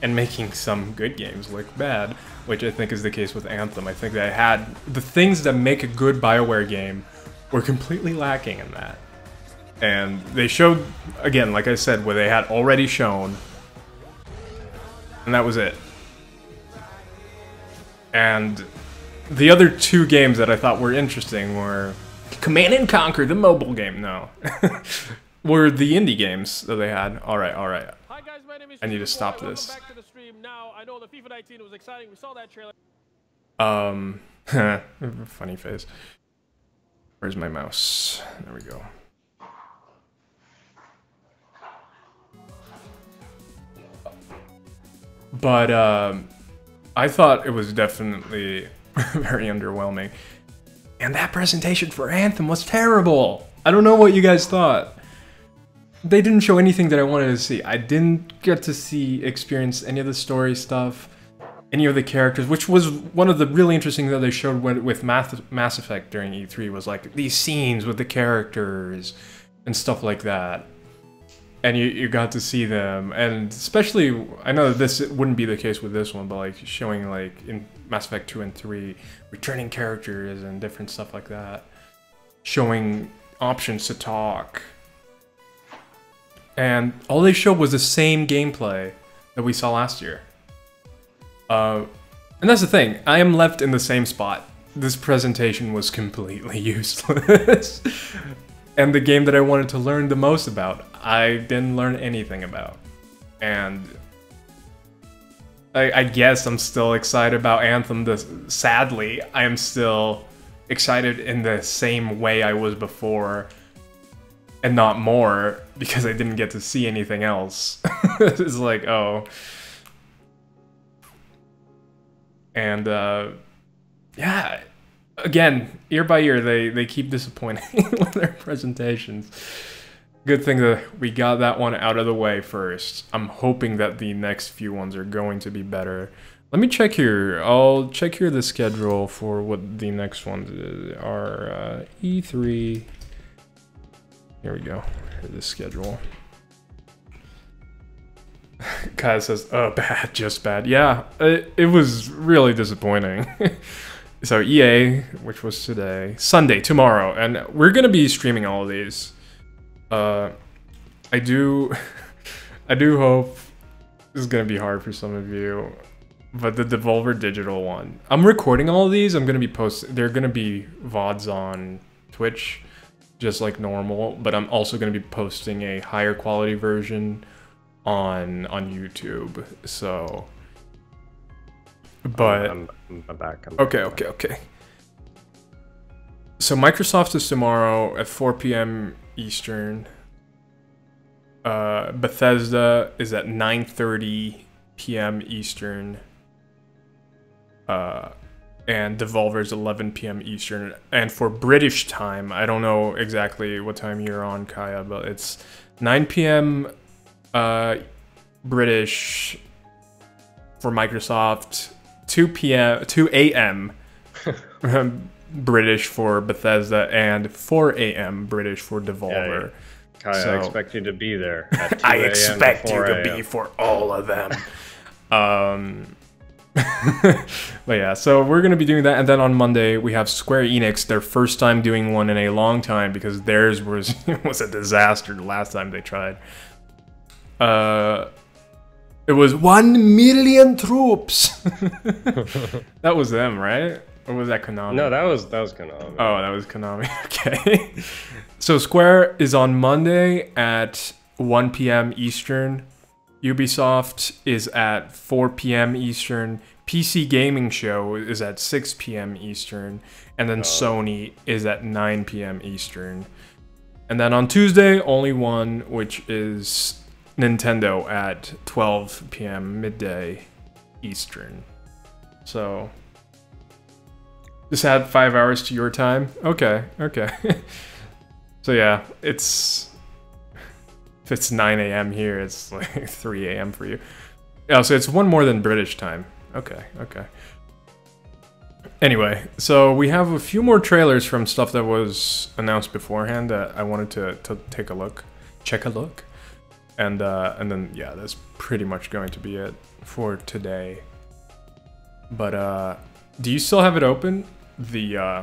and making some good games look bad, which I think is the case with Anthem. I think they had the things that make a good BioWare game were completely lacking in that. And they showed, again, like I said, where they had already shown, and that was it. And the other two games that I thought were interesting were Command and Conquer, the mobile game, no. were the indie games that they had. Alright, alright. I need to stop this. Back to the stream now. I know the FIFA 19 was exciting. We saw that trailer. Um, funny face. Where's my mouse? There we go. But um, I thought it was definitely very underwhelming. And that presentation for Anthem was terrible. I don't know what you guys thought. They didn't show anything that I wanted to see. I didn't get to see, experience any of the story stuff, any of the characters, which was one of the really interesting that they showed with Mass Mass Effect during E3 was like these scenes with the characters and stuff like that. And you, you got to see them, and especially, I know that this wouldn't be the case with this one, but like showing like in Mass Effect 2 and 3, returning characters and different stuff like that. Showing options to talk. And all they showed was the same gameplay that we saw last year. Uh, and that's the thing, I am left in the same spot. This presentation was completely useless. And the game that I wanted to learn the most about, I didn't learn anything about. And I, I guess I'm still excited about Anthem. This, sadly, I am still excited in the same way I was before, and not more because I didn't get to see anything else. it's like, oh. And uh, yeah, again, year by year, they they keep disappointing with their presentations. Good thing that we got that one out of the way first. I'm hoping that the next few ones are going to be better. Let me check here. I'll check here the schedule for what the next ones are. Uh, E3. Here we go. Here's the schedule. Kai says, "Oh, bad, just bad." Yeah, it, it was really disappointing. so EA, which was today, Sunday, tomorrow, and we're gonna be streaming all of these. Uh, I do, I do hope this is gonna be hard for some of you, but the Devolver Digital one, I'm recording all of these. I'm gonna be post. They're gonna be vods on Twitch, just like normal. But I'm also gonna be posting a higher quality version on on YouTube. So, but I'm, I'm, I'm back. I'm okay, okay, okay. So Microsoft is tomorrow at 4 p.m. Eastern. Uh, Bethesda is at 9:30 p.m. Eastern. Uh, and Devolver is 11 p.m. Eastern. And for British time, I don't know exactly what time you're on, Kaya, but it's 9 p.m. Uh, British for Microsoft, 2 p.m. 2 a.m. British for Bethesda, and 4 a.m. British for Devolver. Kai, So- I expect you to be there. At 2 I expect you to be for all of them. um, but yeah, so we're gonna be doing that, and then on Monday we have Square Enix, their first time doing one in a long time because theirs was was a disaster the last time they tried. Uh, it was one million troops. that was them, right? Or was that Konami? No, that was that was Konami. Oh, that was Konami. Okay. so Square is on Monday at 1 p.m. Eastern. Ubisoft is at 4 p.m. Eastern. PC Gaming Show is at 6 p.m. Eastern. And then oh. Sony is at 9 p.m. Eastern. And then on Tuesday, only one, which is Nintendo at 12 p.m. midday Eastern. So just add five hours to your time. Okay, okay. so yeah, it's if it's 9 a.m. here, it's like 3 a.m. for you. Yeah, so it's one more than British time. Okay, okay. Anyway, so we have a few more trailers from stuff that was announced beforehand that I wanted to, to take a look, check a look, and uh, and then yeah, that's pretty much going to be it for today. But uh, do you still have it open? The uh,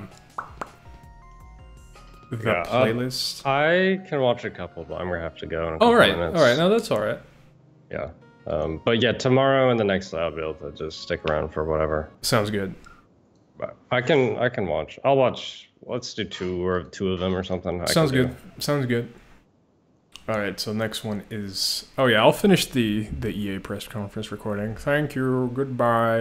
the Yeah, uh, playlist. I can watch a couple, but I'm gonna have to go. In a all couple minutes. all right. No, that's all right. Yeah. Um, but yeah, tomorrow and the next day I'll be able to just stick around for whatever. Sounds good. I can I can watch. I'll watch. Let's do two or two of them or something. Sounds do. good. Sounds good. All right, so next one is oh yeah, I'll finish the the EA press conference recording. Thank you. Goodbye.